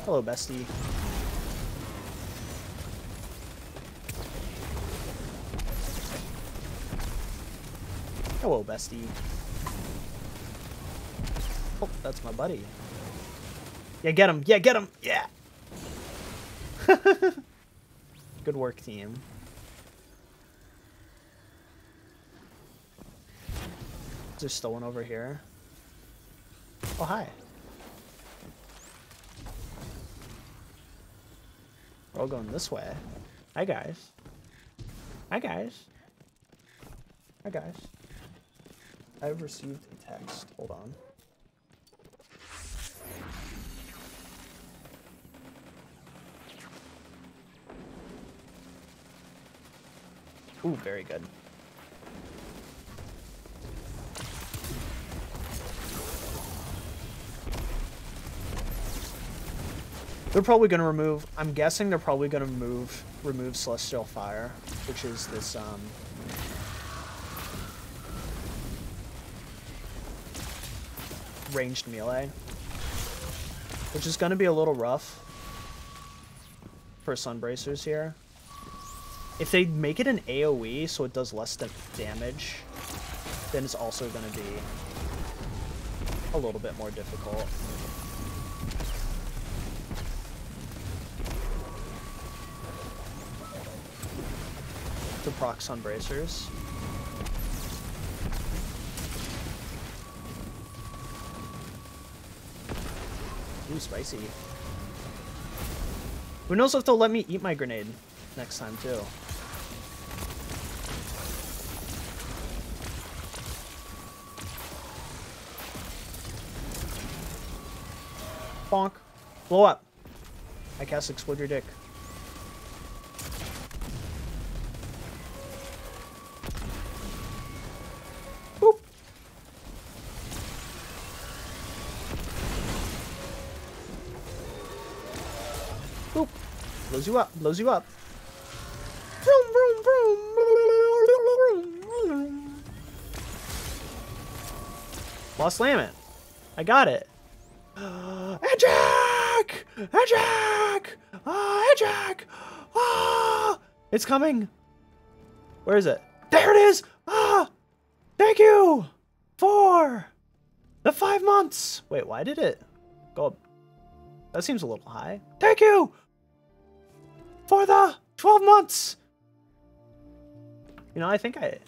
Hello, bestie. Hello, bestie. Oh, that's my buddy. Yeah, get him. Yeah, get him. Yeah. Good work, team. There's there still one over here? Oh, hi. We're all going this way. Hi, guys. Hi, guys. Hi, guys. I've received very good. They're probably going to remove. I'm guessing they're probably going to move remove celestial fire, which is this um. Ranged melee, which is going to be a little rough for sunbracers here. If they make it an AoE so it does less damage, then it's also going to be a little bit more difficult. To proc sunbracers. Ooh, spicy. Who knows if they'll let me eat my grenade next time, too. Bonk. Blow up. I cast explode your dick. Boop. Boop. Blows you up. Blows you up. Vroom, vroom, vroom. Lost slam it. I got it. Edric! Ah, Edric! Ah! It's coming. Where is it? There it is! Ah! Thank you! For the five months! Wait, why did it go up? That seems a little high. Thank you! For the 12 months! You know, I think I...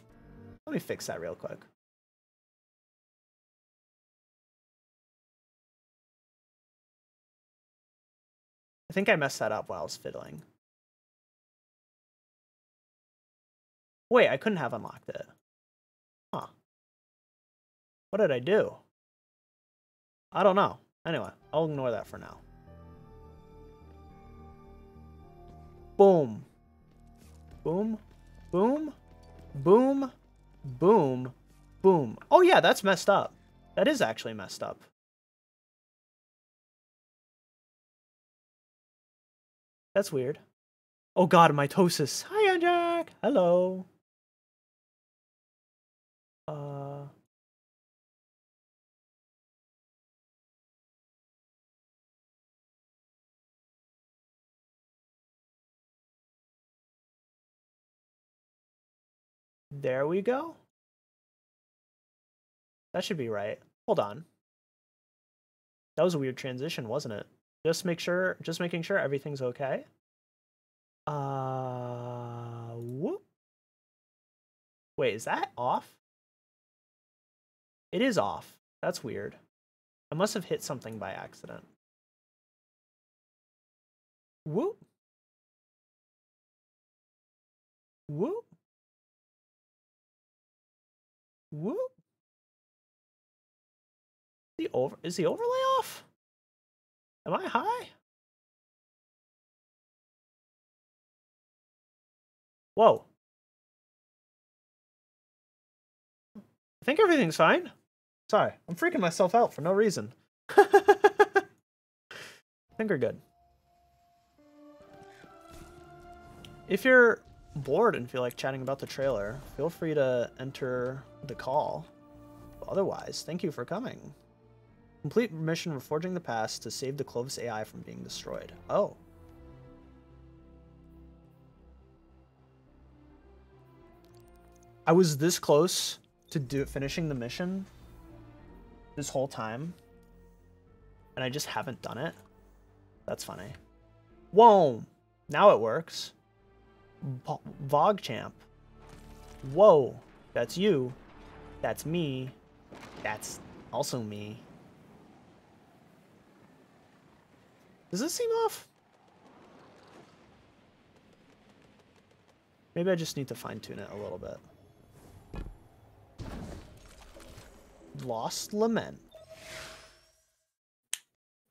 Let me fix that real quick. I think I messed that up while I was fiddling. Wait, I couldn't have unlocked it. Huh. What did I do? I don't know. Anyway, I'll ignore that for now. Boom. Boom. Boom. Boom. Boom. Boom. Oh yeah, that's messed up. That is actually messed up. That's weird. Oh god, mitosis. Hi, Jack. Hello. Uh. There we go. That should be right. Hold on. That was a weird transition, wasn't it? Just make sure, just making sure everything's okay. Uh, whoop. Wait, is that off? It is off. That's weird. I must have hit something by accident. Whoop. Whoop. Whoop. The over is the overlay off? Am I high? Whoa. I think everything's fine. Sorry, I'm freaking myself out for no reason. I think we're good. If you're bored and feel like chatting about the trailer, feel free to enter the call. Otherwise, thank you for coming. Complete mission Reforging the Past to save the Clovis AI from being destroyed. Oh. I was this close to do finishing the mission this whole time, and I just haven't done it. That's funny. Whoa! Now it works. Vo- Vogchamp. Whoa! That's you. That's me. That's also me. Does this seem off? Maybe I just need to fine tune it a little bit. Lost Lament.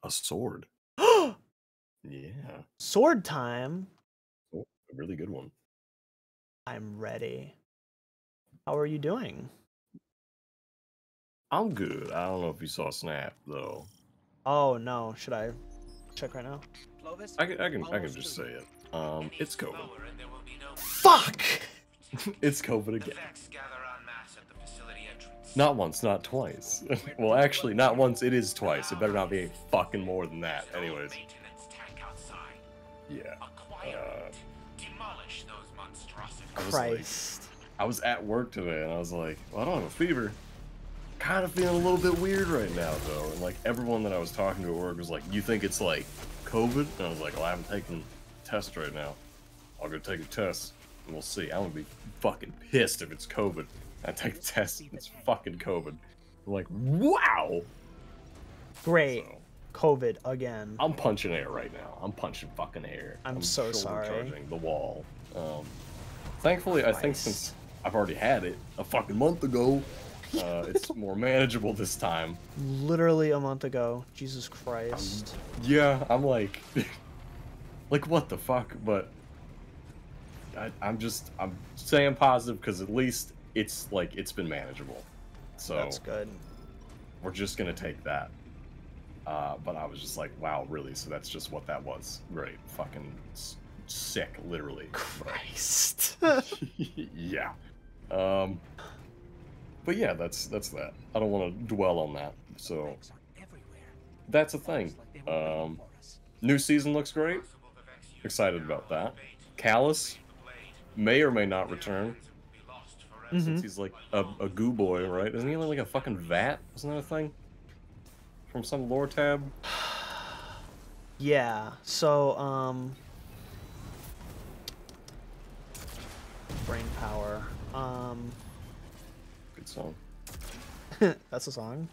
A sword. Yeah. Sword time. Oh, a really good one. I'm ready. How are you doing? I'm good. I don't know if you saw Snap though. Oh no, should I check right now? I can I can I can just say it. Um, it's COVID. Fuck! it's COVID again. Not once, not twice. well, actually, not once. It is twice. It better not be fucking more than that. Anyways. Yeah. Uh, I was like- Christ. I was at work today and I was like, well, I don't have a fever. Kind of feeling a little bit weird right now, though. And like everyone that I was talking to at work was like, you think it's like COVID? And I was like, well, I haven't taken a right now. I'll go take a test and we'll see. I'm gonna be fucking pissed if it's COVID. I take the test and it's fucking COVID. I'm like, wow! Great. So, COVID again. I'm punching air right now. I'm punching fucking air. I'm so sorry. Charging the wall. Um, thankfully, I think since I've already had it a fucking month ago, uh, it's more manageable this time. Literally a month ago. Jesus Christ. Yeah, I'm like, like what the fuck? But I, I'm just I'm saying positive because at least it's like it's been manageable. So That's good. we're just gonna take that. Uh, but I was just like, wow, really? So that's just what that was? Great, fucking s- sick, literally. Christ. yeah. Um. But yeah, that's that's that. I don't want to dwell on that. So that's a thing. Um, new season looks great. Excited about that. Calus may or may not return. Since Mhm. he's like a, a goo boy, right? Isn't he like a fucking vat? Isn't that a thing? From some lore tab? Yeah. So, um brain power. Um song. that's a song.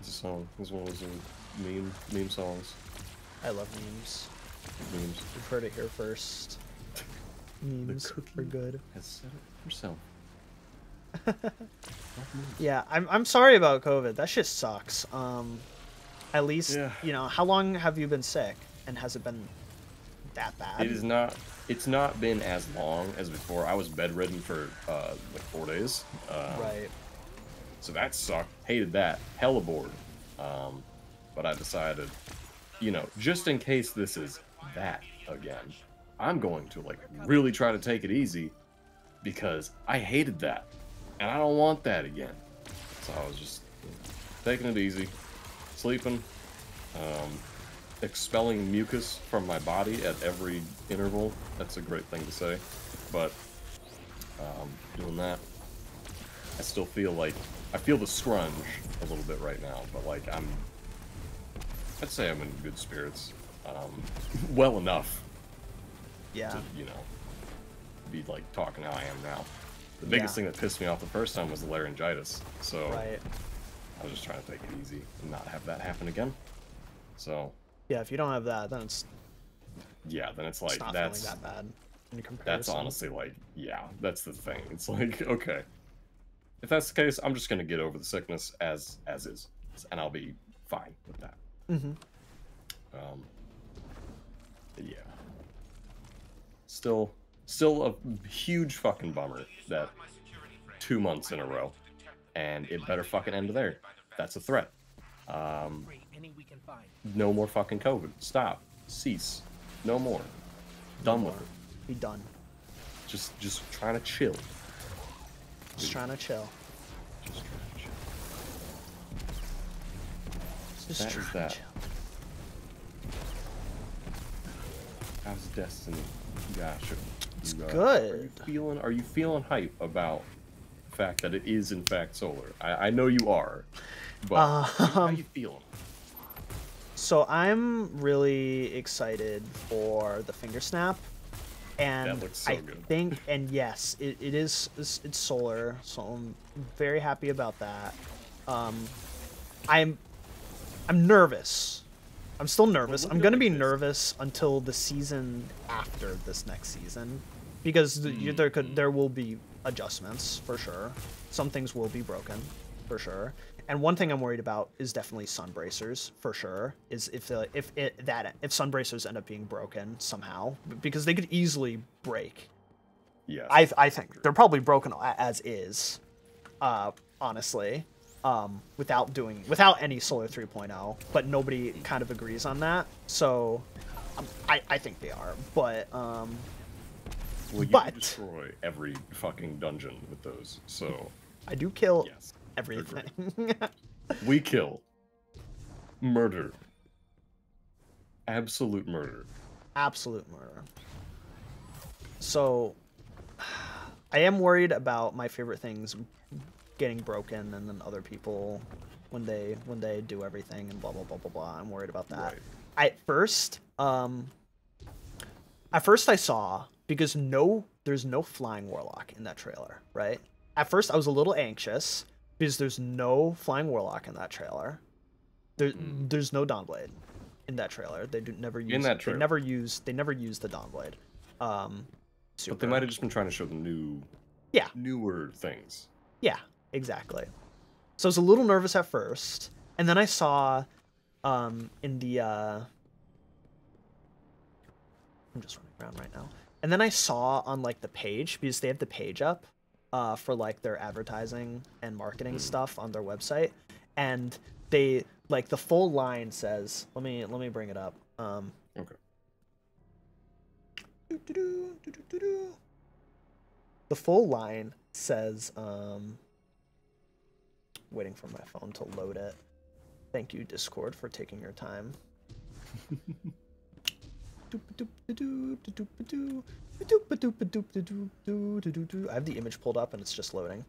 It's a song. It's one of those meme meme songs. I love memes. Memes. You've heard it here first. Memes are good. Has said it herself. Yeah, I'm I'm sorry about COVID. That shit sucks. Um at least, Yeah. you know, how long have you been sick and has it been that bad? It is not. It's not been as long as before. I was bedridden for uh, like four days. Um, right. So that sucked. Hated that. Hella bored. Um, but I decided, you know, just in case this is that again, I'm going to like really try to take it easy because I hated that, and I don't want that again. So I was just you know, taking it easy, sleeping, um, expelling mucus from my body at every interval. That's a great thing to say, but um, doing that. I still feel like I feel the scrunge a little bit right now, but like I'm, I'd say I'm in good spirits, um, well enough Yeah. to you know be like talking how I am now. The biggest Yeah. thing that pissed me off the first time was the laryngitis, so Right. I was just trying to take it easy and not have that happen again. So Yeah, if you don't have that, then it's, yeah, then it's it's like not that's that bad that's honestly like yeah, that's the thing. It's like okay, if that's the case, I'm just gonna get over the sickness as as is, and I'll be fine with that. Mm-hmm. Um, yeah. Still, still a huge fucking bummer that two months in a row, and it better fucking end there. That's a threat. Um, any we can find. No more fucking COVID. Stop. Cease. No more. Done with it. Be done. Just just trying to chill. Just trying to chill. Just trying to chill. Just That is trying that. to chill. How's Destiny? Gotcha. It's You, uh, Are good. you feeling are you feeling hype about the fact that it is in fact solar? I, I know you are. But how Um, you feeling? So I'm really excited for the finger snap, and so I good. think, and yes, it, it is it's, it's solar, so I'm very happy about that. Um, I'm I'm nervous. I'm still nervous. I'm gonna be this. nervous until the season after this next season, because the, you there could there will be adjustments for sure. Some things will be broken, for sure. And one thing I'm worried about is definitely sun bracers for sure. Is if the if it that if sun bracers end up being broken somehow because they could easily break. Yeah. I I think they're probably broken as is, uh, honestly, um, without doing without any Solar 3.0. But nobody kind of agrees on that. So, um, I I think they are. But um, well, you but- destroy every fucking dungeon with those. So I do kill yes. Everything. We kill. Murder. Absolute murder. absolute murder. So, I am worried about my favorite things getting broken, and then other people when they when they do everything and blah blah blah blah blah. I'm worried about that. Right. At first, um, at first I saw because no, there's no flying warlock in that trailer, right? At first I was a little anxious because there's no flying warlock in that trailer. There, there's no Dawnblade in that trailer. They do never use In that trailer. They never use they never use the Dawnblade. Um, But they might have just been trying to show the new Yeah. newer things. Yeah, exactly. So I was a little nervous at first, and then I saw um in the uh I'm just running around right now. And then I saw on like the page because they have the page up uh for like their advertising and marketing stuff on their website and they like the full line says let me let me bring it up. Um Okay. The full line says, um, waiting for my phone to load it. Thank you, Discord, for taking your time. I have the image pulled up and it's just loading.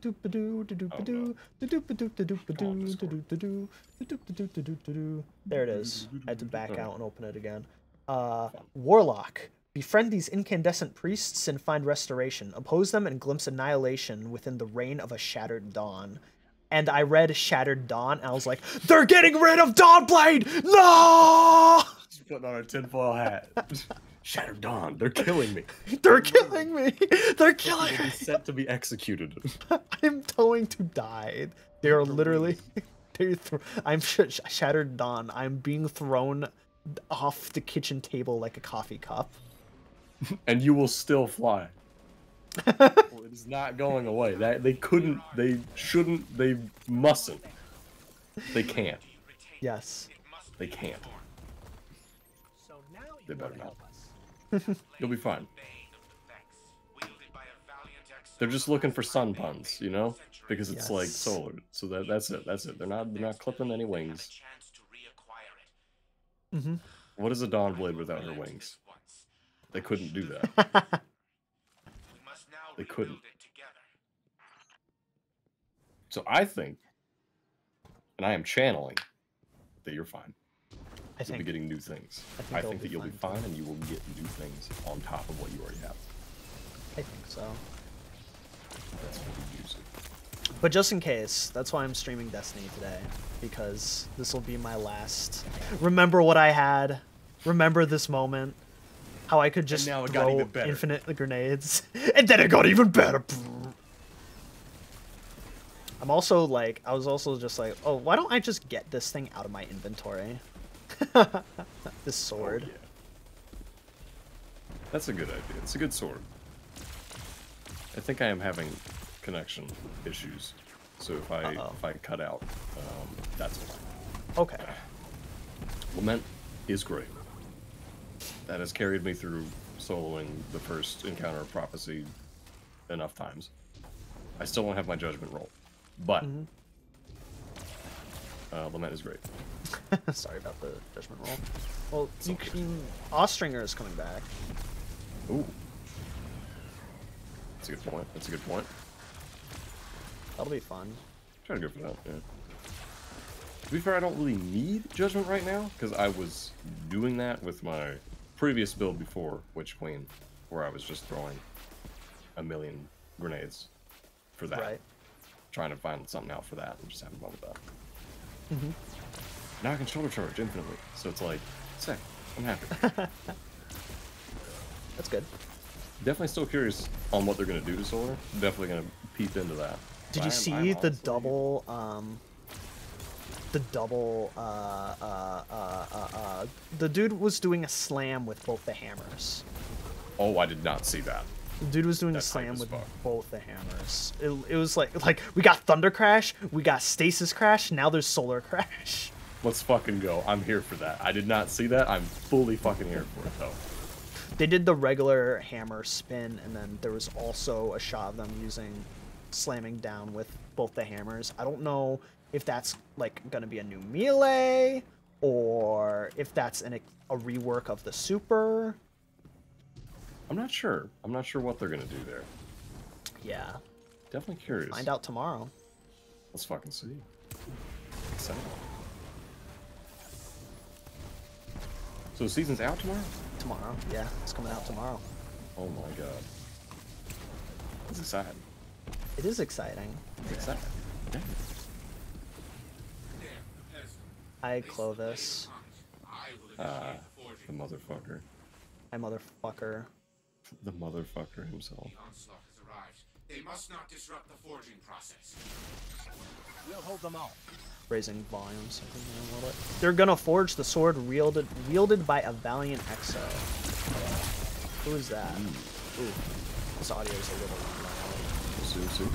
There it is. I had to back out and open it again. Uh, Warlock. Befriend these incandescent priests and find restoration. Oppose them and glimpse annihilation within the reign of a shattered dawn. And I read Shattered Dawn, and I was like, they're getting rid of Dawnblade! No! Just putting on a tinfoil hat. Shattered Dawn. They're killing me. They're killing me! They're killing They'll be me! set to be executed. I'm going to die. They are literally. They're I'm sh- Shattered Dawn. I'm being thrown off the kitchen table like a coffee cup. and you will still fly. Well, it is not going away. That they couldn't, they shouldn't, they mustn't. They can't. Yes. They can't. So now They you better wanna not. help us. You'll be fine. They're just looking for sun puns, you know, because it's like solar. So that that's it. That's it. They're not they're not clipping any wings. Mm-hmm. What is a dawn blade without her wings? They couldn't do that. They couldn't. So I think, and I am channeling, that you're fine. I You'll be think. getting new things. I think I think that you'll be fine, and you will get new things on top of what you already have. I think so. That's what we use it. But just in case, that's why I'm streaming Destiny today. Because this will be my last. Remember what I had. Remember this moment. How I could just now it got throw even better. infinite grenades. And then it got even better. I'm also like, I was also just like, oh, why don't I just get this thing out of my inventory? this sword. Oh, yeah. That's a good idea. It's a good sword. I think I am having connection issues. So if I Uh-oh. if I cut out, um, that's why. Okay. Lament is great. That has carried me through soloing the first encounter of prophecy enough times. I still don't have my judgment roll, but Mm-hmm. Uh, Lament is great. Sorry about the judgment roll. Well, you can. Austringer is coming back. Ooh, that's a good point. That's a good point. That'll be fun. Trying to go for that. Yeah. To be fair, I don't really need judgment right now because I was doing that with my previous build before Witch Queen, where I was just throwing a million grenades for that. Right. Trying to find something out for that and just having fun with that. Mhm. Now I can shoulder charge infinitely, so it's like sick. I'm happy. That's good. Definitely still curious on what they're gonna do to solar. Definitely gonna peep into that. Did But you I'm- see I'm the double um the double uh, uh uh uh uh the dude was doing a slam with both the hammers. Oh, I did not see that. Dude was doing a slam with fuck. both the hammers. It, it was like like we got thunder crash, we got stasis crash, now there's solar crash. Let's fucking go. I'm here for that. I did not see that. I'm fully fucking here for it though. They did the regular hammer spin and then there was also a shot of them using slamming down with both the hammers. I don't know if that's like gonna be a new melee or if that's an, a rework of the super. I'm not sure. I'm not sure what they're gonna do there. Yeah, Definitely curious. find out tomorrow. Let's fucking see. Excited. So the season's out tomorrow? Tomorrow, yeah, it's coming out tomorrow. Oh my god. That's exciting. It is exciting. It's exciting. Yeah. Hi, Clovis. Uh, the motherfucker. Hi, motherfucker. The motherfucker himself. onslaught has arrived. They must not disrupt the forging process. We'll hold them off. Raising volume something a little bit. They're gonna forge the sword wielded wielded by a valiant exo. Who is that? Ooh, this audio is a little loud. Sue, Sue.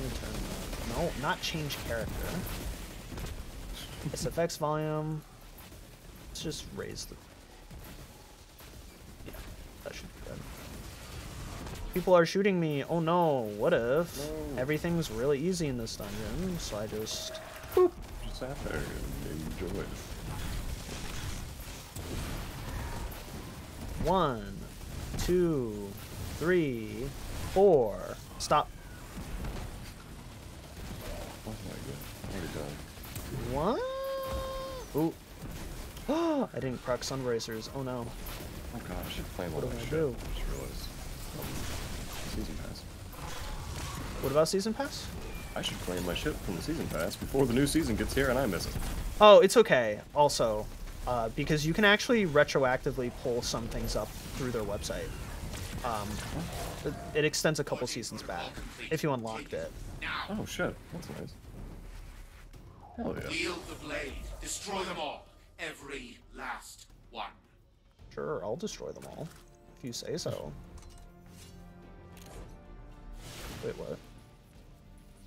Turn No, not change character. Its SFX volume. Let's just raise the. Yeah, that should be good. People are shooting me. Oh no! What if No. everything's really easy in this dungeon? So I just. Just sat there and enjoyed. One, two, three, four. Stop. Oh my god. Already done. What? Ooh. I didn't crack sunbracers. Oh no. Oh god, I should all What do I do? Season pass. What about season pass? I should claim my ship from the season pass before the new season gets here and I miss it. Oh, it's okay. Also, uh, because you can actually retroactively pull some things up through their website. Um, it, it extends a couple seasons back if you unlocked it. Oh shit, that's nice. Hell yeah. wield the blade. Destroy them all. Every last one. Sure, I'll destroy them all if you say so. Wait, what?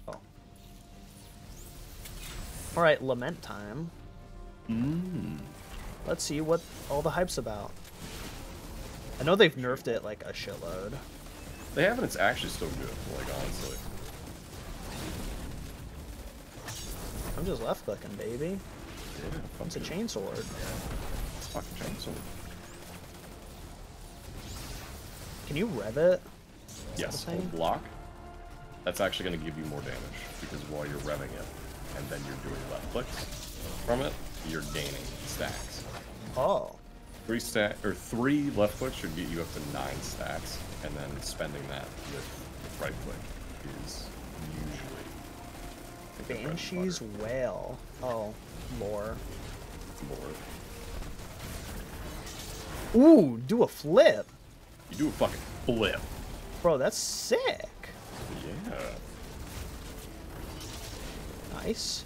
Oh. All right, lament time. Mmm. Let's see what all the hype's about. I know they've nerfed it like a shitload. They haven't, it's actually still good, like honestly. I'm just left clicking, baby. Yeah, It's a fucking- chain sword. It's fucking chainsaw. Can you rev it? Yes, thing? hold block. That's actually going to give you more damage because while you're revving it and then you're doing left clicks from it, you're gaining stacks. Oh. Three stack or three left clicks should get you up to nine stacks, and then spending that with right click is usually like the bread and Banshee's. Wail. Oh, lore. Lord. Ooh, do a flip. You do a fucking flip. Bro, that's sick. Yeah. Nice.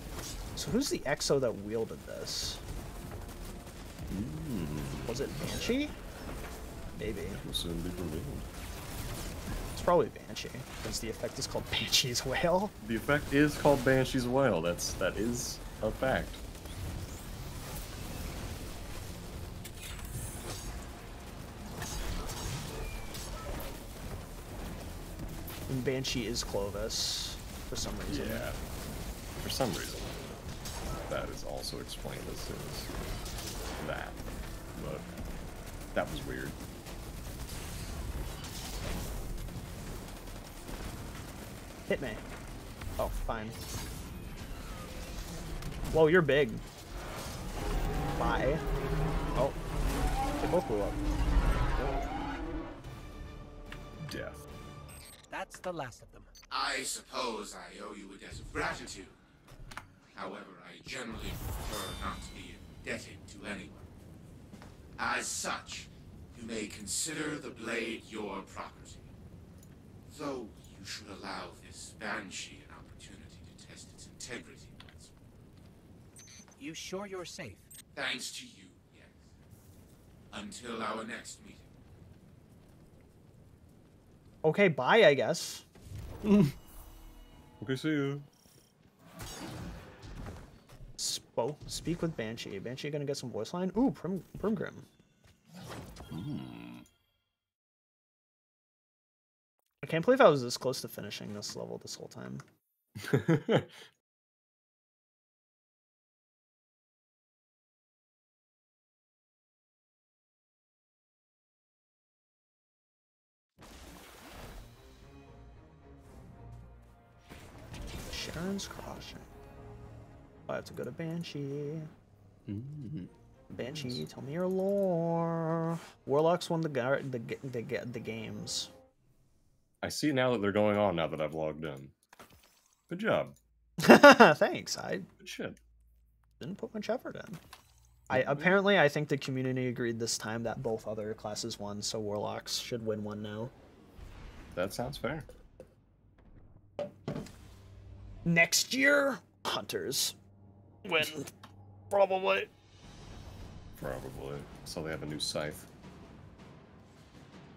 So who's the exo that wielded this? Mm, Was it Banshee? Maybe. will soon be revealed. It's probably Banshee, because the effect is called Banshee's Wail. The effect is called Banshee's Wail. That's that is a fact. Banshee is Clovis for some reason. Yeah. For some reason. That is also explained as soon as that. But that was weird. Hit me. Oh, fine. Whoa, you're big. Bye. Oh. They both blew up. Death. The last of them. I suppose I owe you a debt of gratitude. However, I generally prefer not to be indebted to anyone. As such, you may consider the blade your property. Though you should allow this banshee an opportunity to test its integrity once. You sure you're safe? Thanks to you, yes. Until our next meeting. Okay, bye, I guess. Okay, see you. Spo speak with Banshee. Banshee gonna get some voice line? Ooh, Prim Primgrim. Hmm. I can't believe I was this close to finishing this level this whole time. Charon's Crossing. I have to go to Banshee. Mm. Banshee, tell me your lore. Warlocks won the the the, the games. I see now that they're going on now that I've logged in. Good job. Thanks. I Good shit. didn't put much effort in. I apparently I think the community agreed this time that both other classes won, so warlocks should win one now. That sounds fair. Next year, hunters win. Probably. Probably. So they have a new scythe.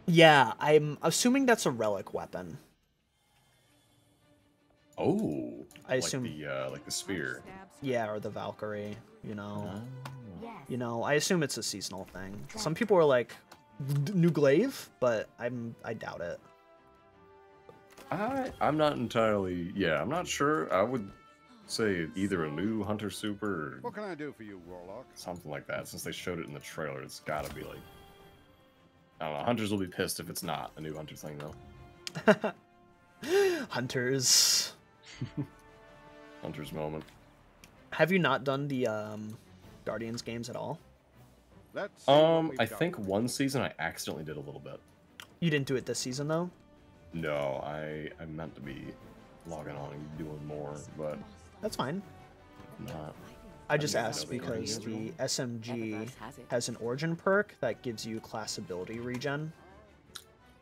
Yeah, I'm assuming that's a relic weapon. Oh. I like assume- the uh, like the spear. Yeah, or the Valkyrie. You know. Oh. You know, I assume it's a seasonal thing. Some people are like new glaive, but I'm I doubt it. I I'm not entirely yeah, I'm not sure. I would say either a new Hunter Super or What can I do for you, Warlock? something like that. Since they showed it in the trailer, it's gotta be like I don't know, Hunters will be pissed if it's not a new Hunter thing though. Hunters. Hunter's moment. Have you not done the um Guardians games at all? Let's Um, I got. think one season I accidentally did a little bit. You didn't do it this season though? No, I I meant to be logging on and doing more, but That's fine. not. I just didn't asked because the SMG has an origin perk that gives you class ability regen,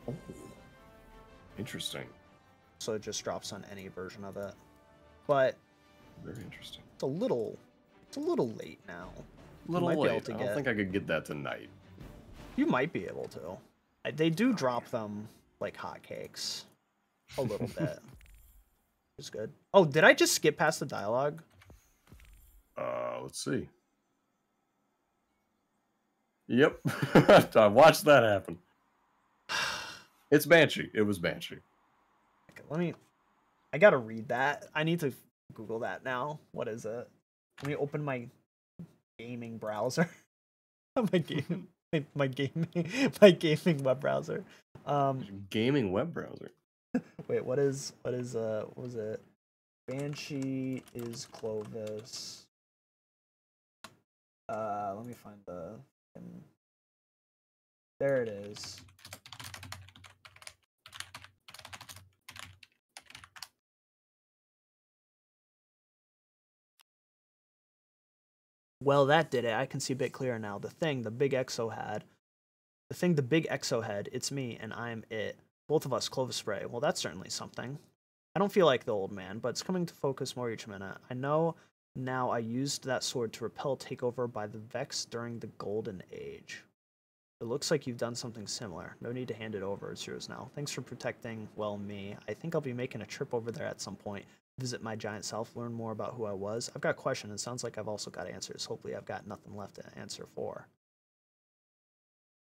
Oh, interesting. so it just drops on any version of it. But Very interesting. it's a little it's a little late now. You Little might be able late. to I don't get- think I could get that tonight. You might be able to. They do drop them like hotcakes. A little bit. It's good. Oh, did I just skip past the dialogue? Uh, let's see. Yep, I watched that happen. It's Banshee. It was Banshee. Okay, let me. I gotta read that. I need to Google that now. What is it? Let me open my gaming browser. my game, my, my gaming, my gaming web browser. Um, Gaming web browser. wait, what is what is uh what was it? Banshee is Clovis. Uh, let me find the. There it is. Well, that did it. I can see a bit clearer now. The thing the big Exo had. The thing the big Exo had, it's me, and I'm it. Both of us, Clovis Bray. Well, that's certainly something. I don't feel like the old man, but it's coming to focus more each minute. I know now I used that sword to repel takeover by the Vex during the Golden Age. It looks like you've done something similar. No need to hand it over. It's yours now. Thanks for protecting, well, me. I think I'll be making a trip over there at some point. Visit my giant self, learn more about who I was. I've got a questions. It sounds like I've also got answers. Hopefully, I've got nothing left to answer for.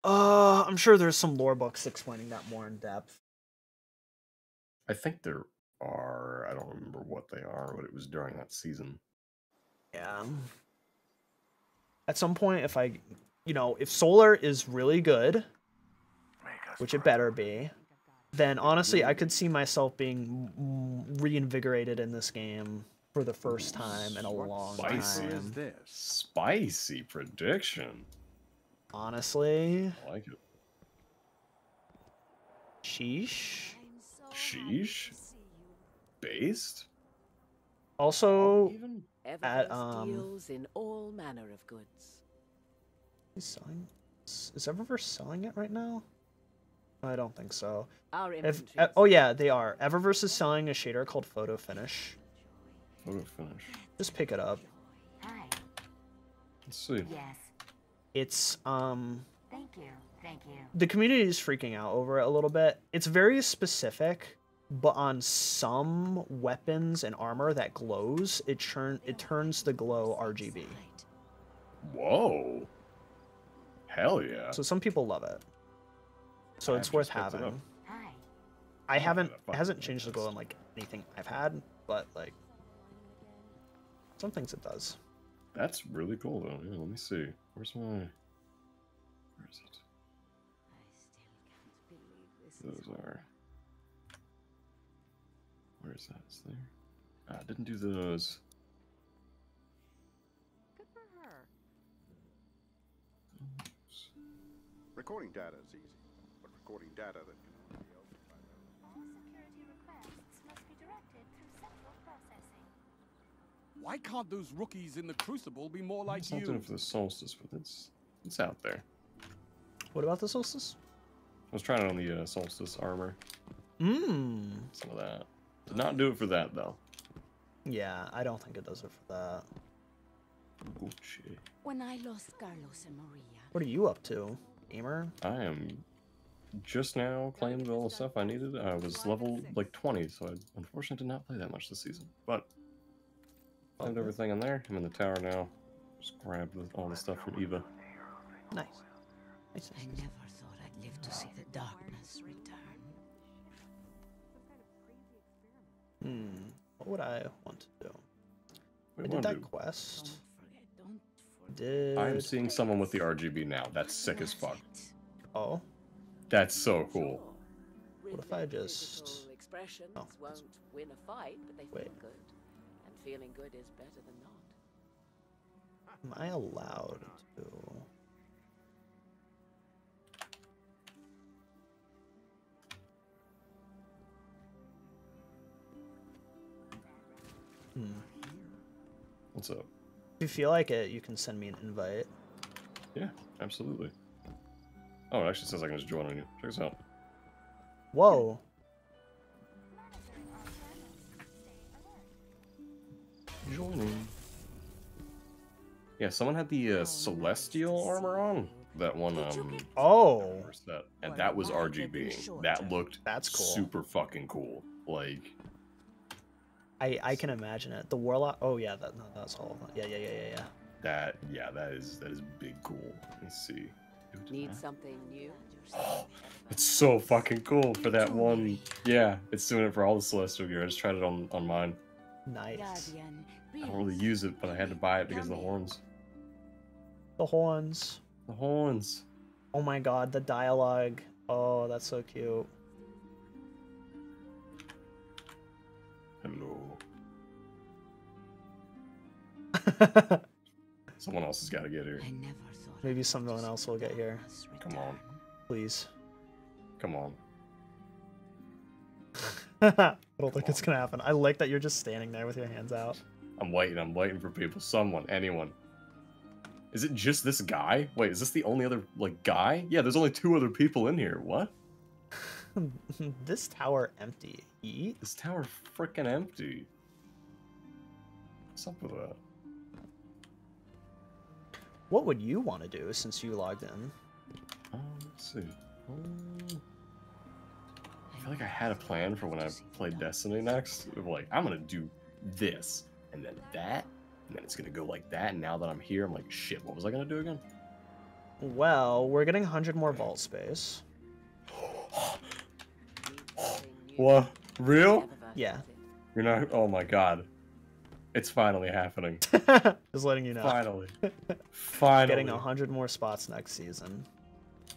Uh, I'm sure there's some lore books explaining that more in depth. I think there are. I don't remember what they are, but it was during that season. Yeah. At some point, if I, you know, if solar is really good, which it better be, then honestly, I could see myself being reinvigorated in this game for the first time in a long Spicy Is time. this? Spicy prediction. Honestly, I like it. sheesh. Sheesh. Based. Also, Even. at um, deals in all manner of goods. he's selling. Is is Eververse selling it right now? I don't think so. Our Ev- uh, oh yeah, they are. Eververse is selling a shader called Photo Finish. Photo finish. Just pick it up. Hi. Let's see. Yes. It's um Thank you. Thank you. the community is freaking out over it a little bit. It's very specific, but on some weapons and armor that glows, it turn it turns the glow RGB. Whoa. Hell yeah. So some people love it. So I it's worth picked it having. Hi. I haven't it hasn't changed the goal sense. in like anything I've had, but like some things it does. That's really cool though. Yeah, let me see. Where's my? Where is it? Those are. Where is that? Is there? Ah, I didn't do those. Good for her. Recording data is easy, but recording data that can be opened by All security requests must be directed through central processing. Why can't those rookies in the Crucible be more like Something you? for the solstice, but it's it's out there. What about the solstice? I was trying it on the uh, solstice armor. Mmm. Some of that. Did not do it for that though. Yeah, I don't think it does it for that. Shit. When I lost Carlos and Maria, What are you up to, gamer? I am just now claimed all the stuff I needed. I was level like 20, so I unfortunately did not play that much this season. But claimed Okay. everything in there. I'm in the tower now. Just grabbed the, all the stuff from Eva. Nice. Nice. I never thought I'd live to see the darkness return. Hmm. What would I want to do? What I did that do? quest. Don't forget, don't forget. Did I'm seeing someone with the RGB now. That's sick as fuck. oh That's so cool. What if I just- expressions Oh, won't win a fight, but they feel Wait. good. And feeling good is better than not. am I allowed to? Hmm. What's up? If you feel like it, you can send me an invite. Yeah, absolutely. Oh, it actually says I can just join on you. Check this out. Whoa. Joining. Yeah, someone had the uh, celestial armor on. That one, um, Oh. set, and that was RGB. That looked That's cool. super fucking cool. Like, I I can imagine it. The warlock. Oh yeah, that no, that's all. Yeah yeah yeah yeah yeah. that, yeah, that is that is big cool. Let me see. Need something new? Oh, it's so fucking cool for that one. Yeah, it's doing it for all the celestial gear. I just tried it on on mine. Nice. I don't really use it, but I had to buy it because of the horns. The horns. The horns. Oh my god, the dialogue. Oh, that's so cute. Hello. Someone else has got to get here. I never thought Maybe someone else will get here. Come on. Please. Come on. I don't think it's gonna happen. I like that you're just standing there with your hands out. I'm waiting. I'm waiting for people. Someone. Anyone. Is it just this guy? Wait, is this the only other, like, guy? Yeah, there's only two other people in here. What? this tower empty. This tower freaking empty. What's up with that? What would you want to do since you logged in? Um, let's see. Um, I feel like I had a plan for when I played Destiny next. of Like, I'm gonna do this, and then that, and then it's gonna go like that. And now that I'm here, I'm like, shit, what was I gonna do again? Well, we're getting 100 more vault space. What? Real? Yeah. You're not. Oh my god. It's finally happening. Just letting you know. Finally. Finally. Getting a hundred more spots next season.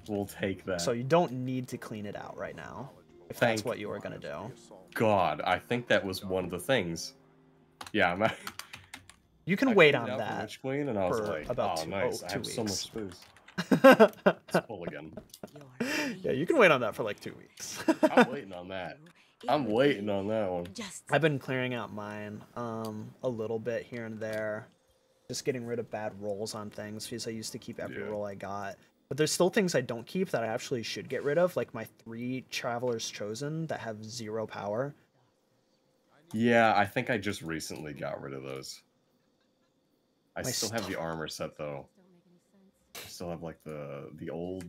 We'll take that. So you don't need to clean it out right now. If Thank that's what you were gonna do. God, I think that was one of the things. Yeah, I'm. You can I wait on that. Witch Queen, and I was for like, about oh, two- nice. oh, I two have so much weeks. space. it's full again. yeah, you can wait on that for like two weeks. I'm waiting on that. I'm waiting on that one. Just I've been clearing out mine um a little bit here and there, just getting rid of bad rolls on things because I used to keep every roll I got. But there's still things I don't keep that I actually should get rid of, like my three travelers chosen that have zero power. Yeah, I think I just recently got rid of those. I My still have the armor set though. I still have like the the old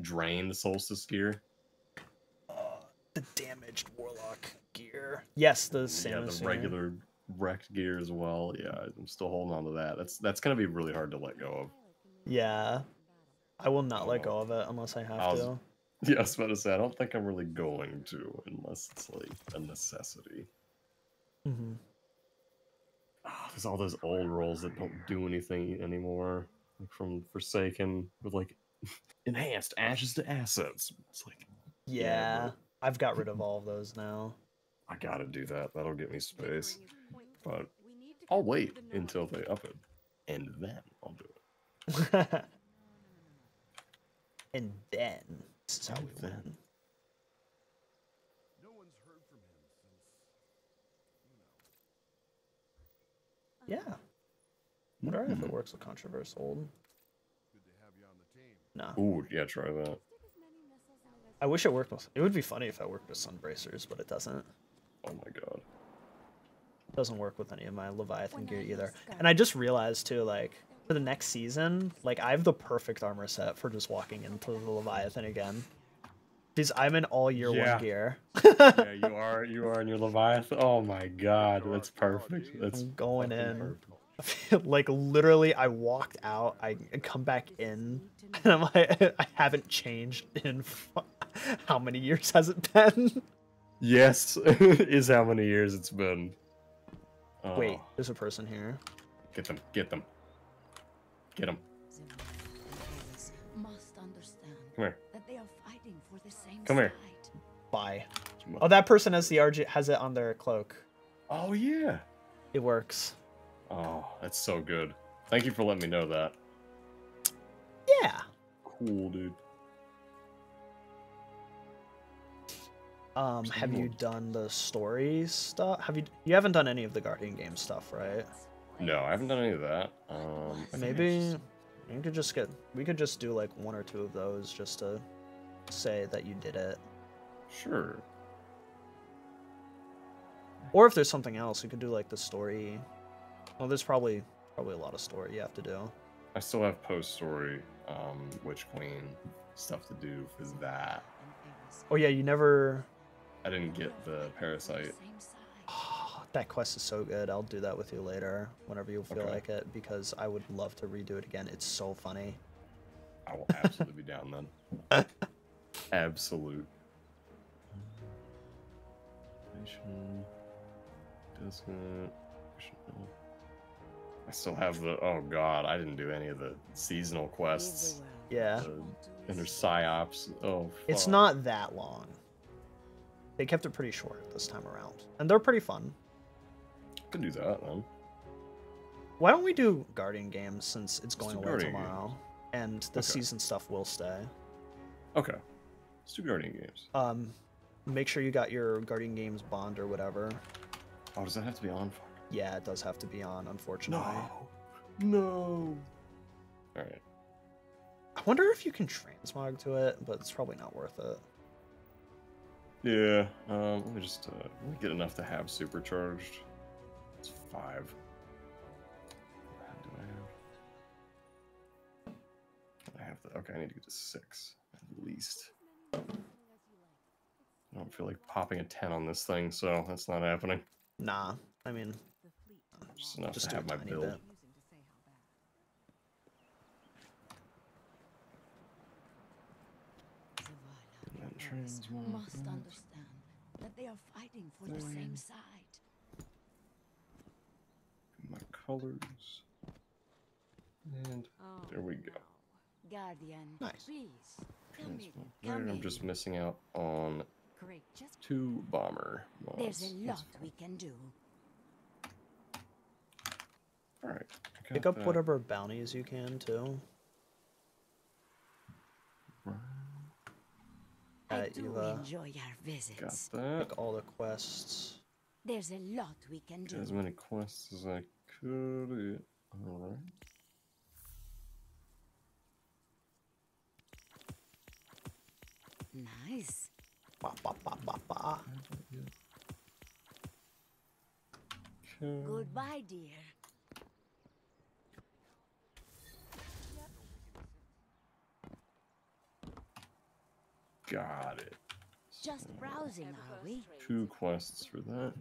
drained solstice gear. The damaged warlock gear. Yes, the yeah, the singer. regular wrecked gear as well. Yeah, I'm still holding on to that. That's that's gonna be really hard to let go of. Yeah, I will not let go of it unless I have I was- to. Yeah, I was about to say I don't think I'm really going to unless it's like a necessity. Mm-hmm. Ah, there's all those old rolls that don't do anything anymore, like from Forsaken with like enhanced ashes to assets. It's like Yeah, bro. I've got rid of all of those now. I gotta do that. That'll get me space. But I'll wait until they up it, and then I'll do it. and then this is how we And then. win. Yeah. Wonder if it works with controversial. No. Ooh, yeah, try that. I wish it worked with. It would be funny if I worked with Sunbracers, but it doesn't. Oh my god. doesn't work with any of my Leviathan gear either. And I just realized too, like for the next season, like I have the perfect armor set for just walking into the Leviathan again. Because I'm in all year Yeah. one gear. yeah, you are. You are in your Leviathan. Oh my god, that's perfect. That's I'm going in. perfect. like literally, I walked out. I come back in, and I'm like, I haven't changed in fu- how many years has it been? Yes, is how many years it's been. Uh, Wait, Oh, there's a person here. get them, get them, get them. Must understand Come here. that they are fighting for the same Come here. Bye. Oh, that person has the RG has it on their cloak. Oh yeah. It works. Oh, that's so good. Thank you for letting me know that. Yeah. Cool, dude. Um, have you done the story stuff? Have you? You haven't done any of the Guardian game stuff, right? No, I haven't done any of that. Um, I think Maybe just- you could just get. We could just do like one or two of those just to say that you did it. Sure. Or if there's something else, we could do like the story. Well, there's probably probably a lot of story you have to do. I still have post story, um, Witch Queen stuff to do for that. Oh yeah, you never. I didn't get the parasite. That quest is so good. I'll do that with you later, whenever you feel Okay. like it, because I would love to redo it again. It's so funny. I will absolutely be down then. Absolute. I still have the. Oh god, I didn't do any of the seasonal quests. Yeah. The Inner PsiOps. Oh. It's not that long. They kept it pretty short this time around, and they're pretty fun. Can do that then. Why don't we do Guardian games since it's going away Guardian tomorrow, and the Okay. season stuff will stay. Okay. Let's do Guardian games. Um, make sure you got your Guardian Games bond or whatever. Oh, does that have to be on? Yeah, it does have to be on, unfortunately. No. No. Alright. I wonder if you can transmog to it, but it's probably not worth it. Yeah. Um, let me just uh, let me get enough to have supercharged. It's five. What do I have? I have the, okay, I need to get to six at least. I don't feel like popping a 10 on this thing, so that's not happening. Nah, I mean, Just enough Just to have my build. bit. And then transmog Must understand that that they are fighting for the same side. My colors. And Oh, there we go. Guardian, Nice. please come in. Come I'm in. just missing out on Great, just two bomber there's a lot we can do. All right. Pick up that. whatever bounties you can too. Uh, I At do Eva. enjoy our visits. Got that. Pick all the quests. There's a lot we can do. as many quests as I could. All right. Nice. Ba, ba, ba, ba, ba. Okay. Goodbye, dear. Got it. Just browsing, are we? Two quests for that.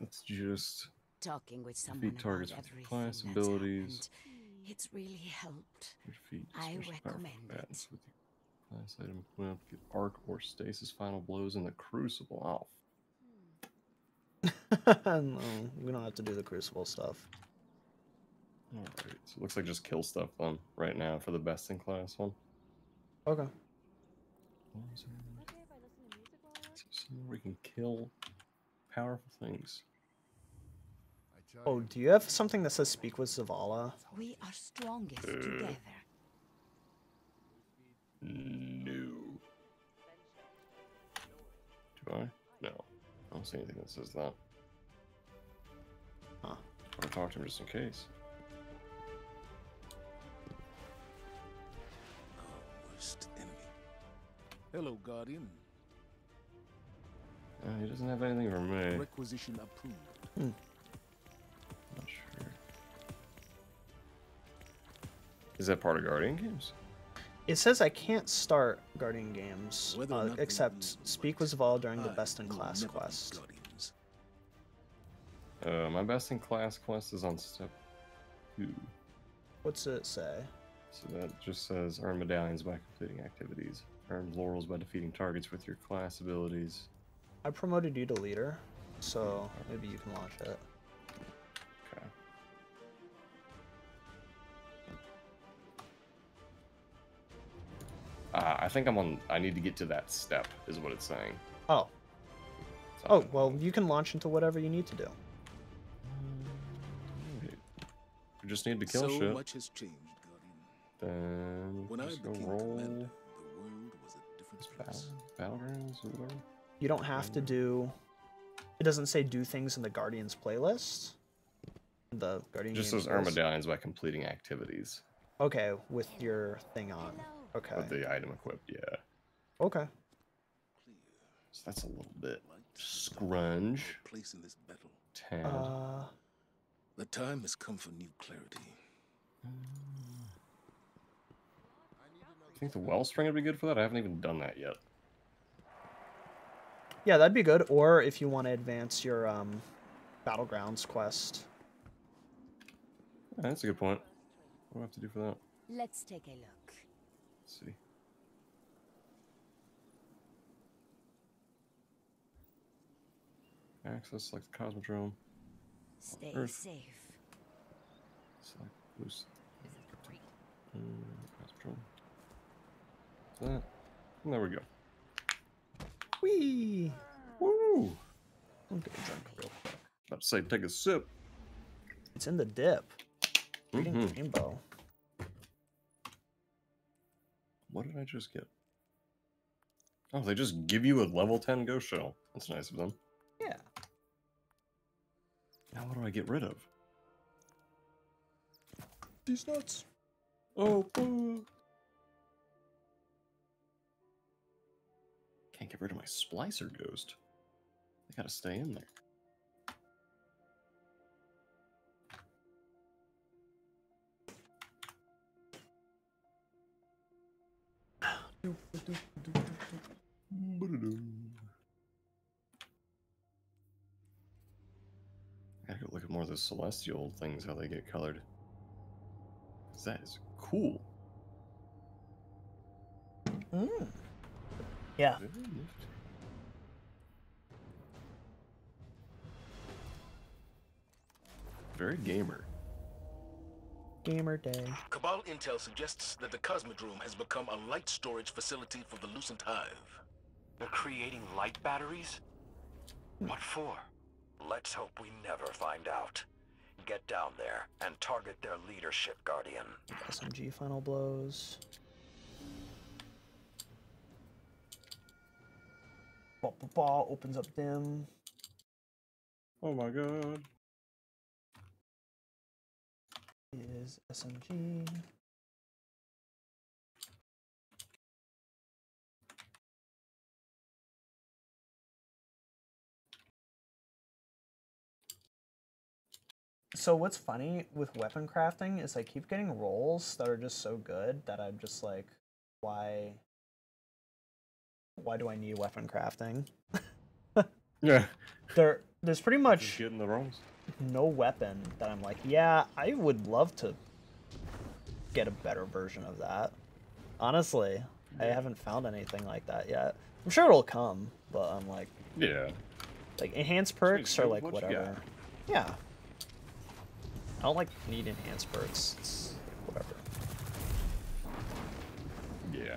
Let's just Talking with someone defeat targets with your class abilities. happened. It's really helped. Defeat I special powerful recommend combatants with your class item equipped. Get arc or stasis final blows in the crucible. Oh, no, we don't have to do the crucible stuff. Alright, so it looks like just kill stuff then, right now for the best in class one. Okay. What is it? So we can kill powerful things. Oh, do you have something that says speak with Zavala? We are strongest Uh. together. No. Do I? No. I don't see anything that says that. Huh. I'll talk to him just in case. Hello, Guardian. Uh, he doesn't have anything for me. Requisition approved. Not sure. Is that part of Guardian games? It says I can't start Guardian games, uh, except speak with Zavala during the Best in Class quest. Uh, my best in class quest is on step two. What's it say? So that just says earn medallions by completing activities. Earn laurels by defeating targets with your class abilities. I promoted you to leader, so maybe you can launch it. Okay. Uh, I think I'm on. I need to get to that step, is what it's saying. Oh. Oh, well, you can launch into whatever you need to do. We just need to kill so shit. much has changed, Guardian. Then When I go became roll commander, the world was a different battle, place. battlegrounds or whatever. You don't have to do. It doesn't say do things in the Guardians playlist. The Guardian just games says earn list. medallions by completing activities. Okay, with your thing on. Okay. With the item equipped, yeah. Okay. So that's a little bit scrunge. Place in this battle. Ten. Uh, The time has come for new clarity. I think the wellspring would be good for that. I haven't even done that yet. yeah, that'd be good. Or if you want to advance your um, battlegrounds quest. Yeah, that's a good point. What do I have to do for that? Let's take a look. Let's see. Access like the Cosmodrome. Stay Earth. safe. Select loose. Mm, Cosmodrome. That. And there we go. Whee! Woo! I'm gonna drink real quick. About to say, take a sip. It's in the dip. Reading Mhm. Rainbow. What did I just get? Oh, they just give you a level 10 ghost shell. That's nice of them. Yeah. Now what do I get rid of? These nuts. Oh, boo. Can't get rid of my splicer ghost. They gotta stay in there. I gotta go look at more of those celestial things, how they get colored. That is cool. Mm. Yeah. Very gamer. Gamer day. Cabal intel suggests that the Cosmodrome has become a light storage facility for the Lucent Hive. They're creating light batteries? What for? Let's hope we never find out. Get down there and target their leadership, Guardian. SMG final blows. Opens up them. Oh my god. Is SMG. So what's funny with weapon crafting is I keep getting rolls that are just so good that I'm just like, why? Why do I need weapon crafting? Yeah. There, there's pretty much Just getting the rolls. no weapon that I'm like, yeah, I would love to get a better version of that. Honestly, I haven't found anything like that yet. I'm sure it'll come, but I'm like, Yeah. like enhanced perks or like what whatever. Yeah. I don't like need enhanced perks. It's whatever. Yeah.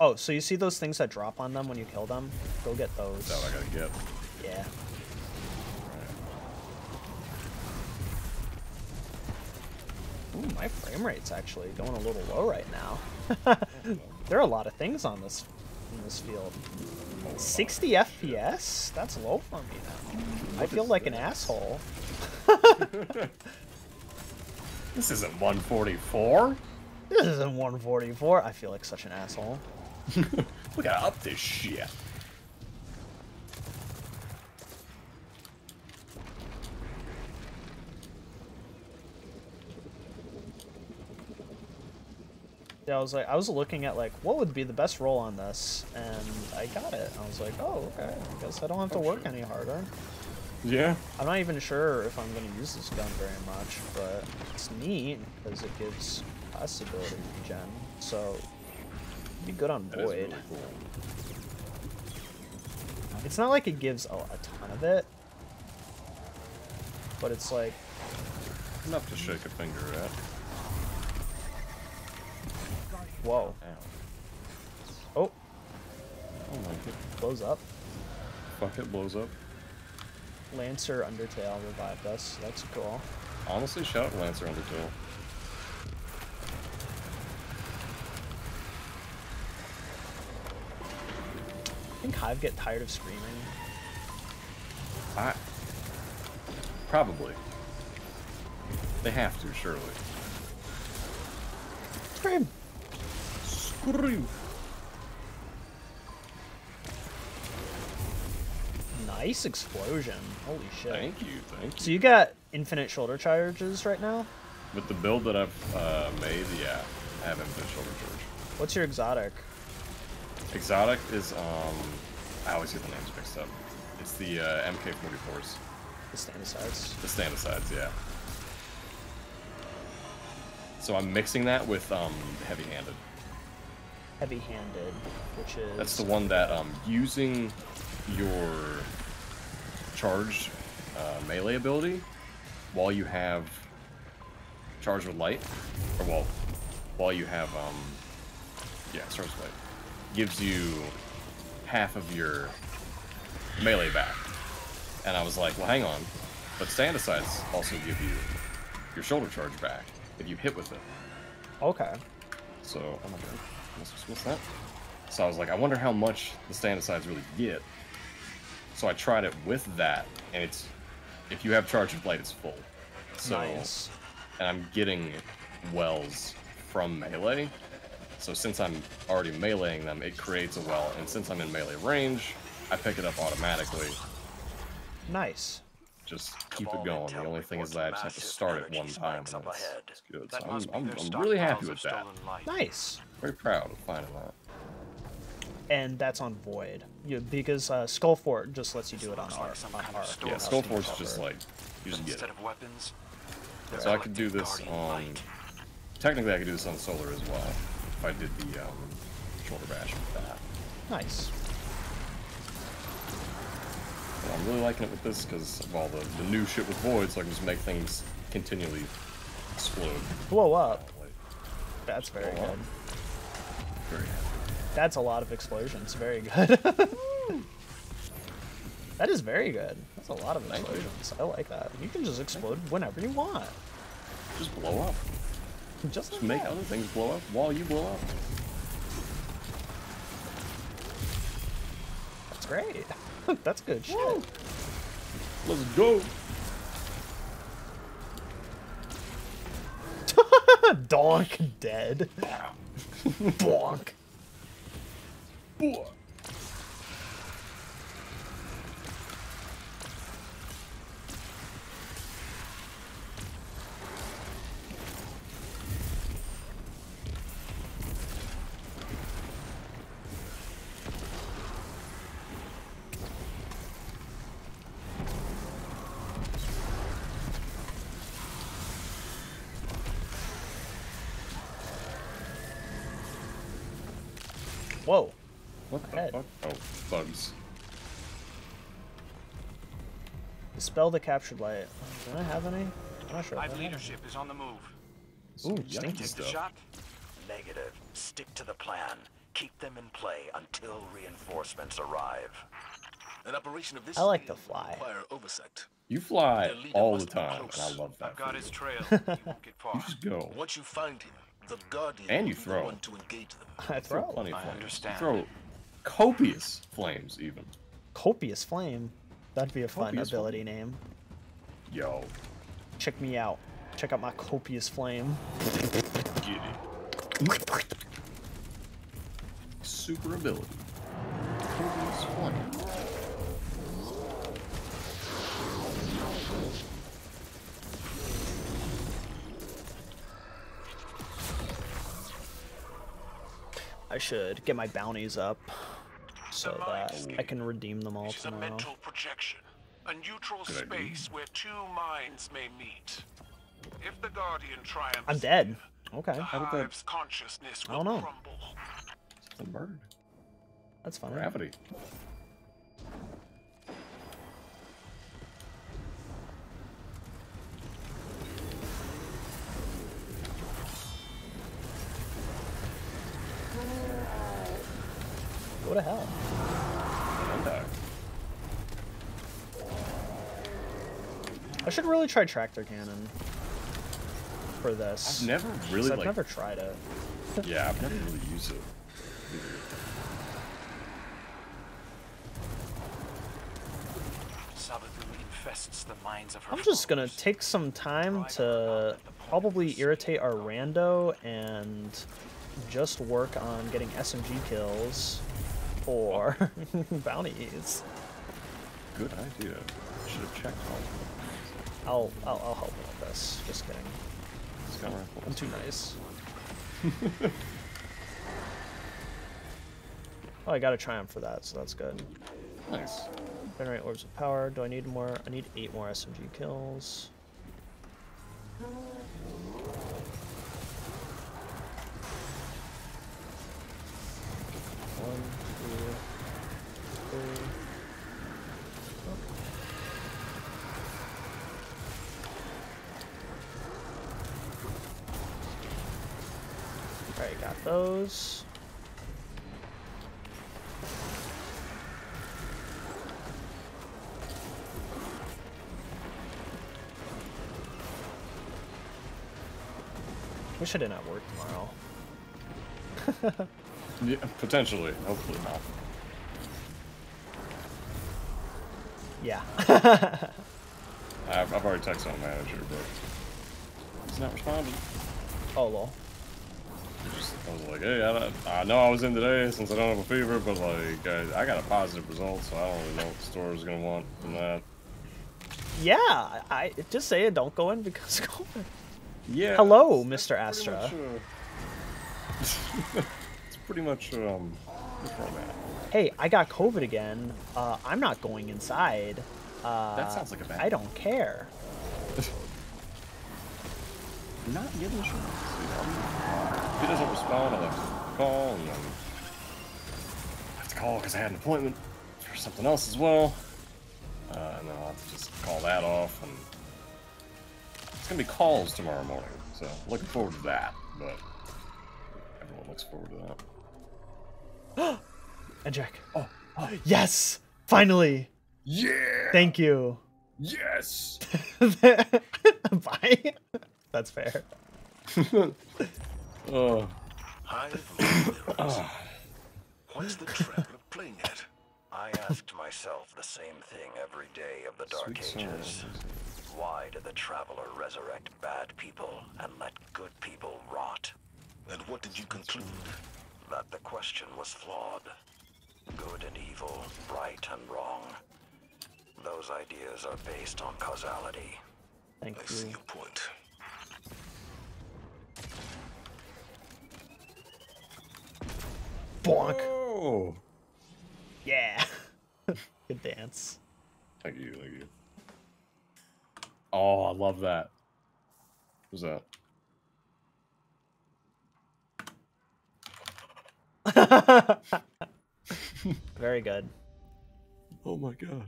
Oh, so you see those things that drop on them when you kill them? Go get those. That I gotta get. Yeah. Ooh, my frame rate's actually going a little low right now. there are a lot of things on this in this field. 60 FPS? That's low for me now. I feel like an asshole. This isn't 144. This isn't 144. I feel like such an asshole. We gotta up this shit. Yeah, I was like, I was looking at like what would be the best roll on this, and I got it. I was like, oh, okay. I guess I don't have to oh, work any harder. Yeah. I'm not even sure if I'm gonna use this gun very much, but it's neat because it gives possibility regen. So it'd be good on That Void. really cool. It's not like it gives a, a ton of it, but it's like Enough to shake a finger at. whoa. Ow. Oh, Oh my god. blows up. Fuck it, blows up. Lancer Undertale revived us. That's cool. Honestly, shout out Lancer Undertale. I think Hive get tired of screaming. I probably. They have to, surely. Scream. Scream. Nice explosion. Holy shit. Thank you, thank you. So you got infinite shoulder charges right now? With the build that I've uh, made, yeah, I have infinite shoulder charge. What's your exotic? Exotic is um, I always get the names mixed up. It's the uh, MK44s, The Stand Asides. the Stand Asides, yeah. So I'm mixing that with um, heavy-handed. Heavy-handed, which is That's the one that um, using your charged uh, melee ability while you have charge with light, or well, while you have um, yeah, charge with light, gives you half of your melee back. And I was like, well, hang on, but stand asides also give you your shoulder charge back if you hit with it. Okay. So, oh my god, what's, what's that? So I was like, I wonder how much the stand asides really get. So I tried it with that, and it's if you have charge of light, it's full. So, Nice. and I'm getting wells from melee. So since I'm already meleeing them, it creates a well, and since I'm in melee range, I pick it up automatically. Nice. Just keep it going. The only thing is that I just have to start it one time, spikes and up it's, good. So I'm, I'm, I'm really happy with that. Nice. Very proud of finding that. And that's on Void. You, because uh, Skullfort just lets you do it on our, on our Yeah, Skullfort's just like, you just get Instead it. of weapons, So I could do this on. Technically, I could do this on solar as well. If I did the um, shoulder bash with that. Nice. I'm really liking it with this because of all the, the new shit with void, so I can just make things continually explode. Blow up. That's very Blow good. up. Very That's a lot of explosions. Very good. that is very good. That's a lot of explosions. I like that. You can just explode whenever you want. Just blow up. Just, make other things blow up while you blow up. That's great. That's good shit. Let's go. Donk dead. Bonk. Whoa. Dispel the captured light. Do I have any? I'm not sure. if I've leadership is on the move. Ooh, Yikes stinky Take the stuff. shot. Negative. Stick to the plan. Keep them in play until reinforcements arrive. An operation of this I like to fly. oversight. You fly all the time, and. I love that. I've got his you. trail. He won't get far. You just go. Once you find him, the Guardian And you throw. the one to engage them. I Throw throw. plenty of I flames. understand. Throw copious flames, even. Copious flame. That'd be a fun Copious ability name. Yo, Check me out. Check out my copious flame. get it. Super ability. Copious flame. I should get my bounties up so that. I can redeem them all Which is a tomorrow. mental projection. A neutral Good idea. space where two minds may meet. If the Guardian triumphs, I'm dead. Okay. the How did that- Hive's consciousness I will don't know. crumble. It's a bird. That's fine. Gravity. Go the hell. I should really try tractor cannon for this. I've never 'cause really I've like. never tried it. Yeah, I've never really used it. Sabadu the minds of I'm just gonna take some time to probably irritate our rando and just work on getting SMG kills for bounties. Good idea. Should have checked all. I'll, I'll I'll help with this. Just kidding. Scout rifle. I'm too nice. oh, I got a triumph for that, so that's good. Nice. Generate orbs of power. Do I need more? I need eight more SMG kills. One, two, three. Alright, got those. Wish I didn't have work tomorrow. Yeah, potentially. Hopefully not. Yeah. I've, I've already texted my manager, but he's not responding. oh lol. I was like, hey, I, don't- I know I was in today since I don't have a fever, but like, I, I got a positive result, so I don't really know what the store is gonna want from that. Yeah, I, just say it. Don't go in because COVID. Yeah. Hello, that's- Mr. that's Astra. much, uh, it's pretty much um. Hey, I got COVID again. Uh, I'm not going inside. Uh, That sounds like a bad I don't care. not give him a chance. You know? If he doesn't respond, I'll have to call and then I have to call because I had an appointment for something else as well. Uh, and then I'll have to just call that off and it's gonna be calls tomorrow morning, so looking forward to that. But everyone looks forward to that. and Jack. Oh, yes! Finally! Yeah! Thank you. Yes! Bye. That's fair. oh. I've What's the traveler playing at? I asked myself the same thing every day of the Dark Sweet Ages. Why did the Traveler resurrect bad people and let good people rot? And what did you conclude? That the question was flawed. Good and evil, right and wrong. Those ideas are based on causality. Thank I see your point. Bonk. Oh. Yeah. Good dance. Thank you, thank you. Oh, I love that. Who's that? Very good. Oh my god.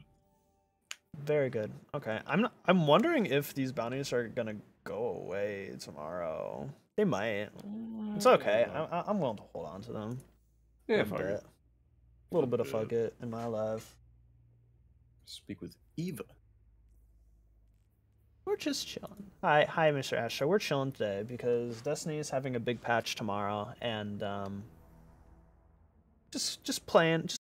Very good. Okay, I'm not, I'm wondering if these bounties are gonna go away tomorrow. They might. It's okay. Mm. I, I- I'm willing to hold on to them. Yeah, a fuck it. A little bit of Fuck fuck it in my life. Speak with Eva. We're just chilling. Hi, hi, Mr. Astro. We're chilling today because Destiny is having a big patch tomorrow, and um, just just playing, just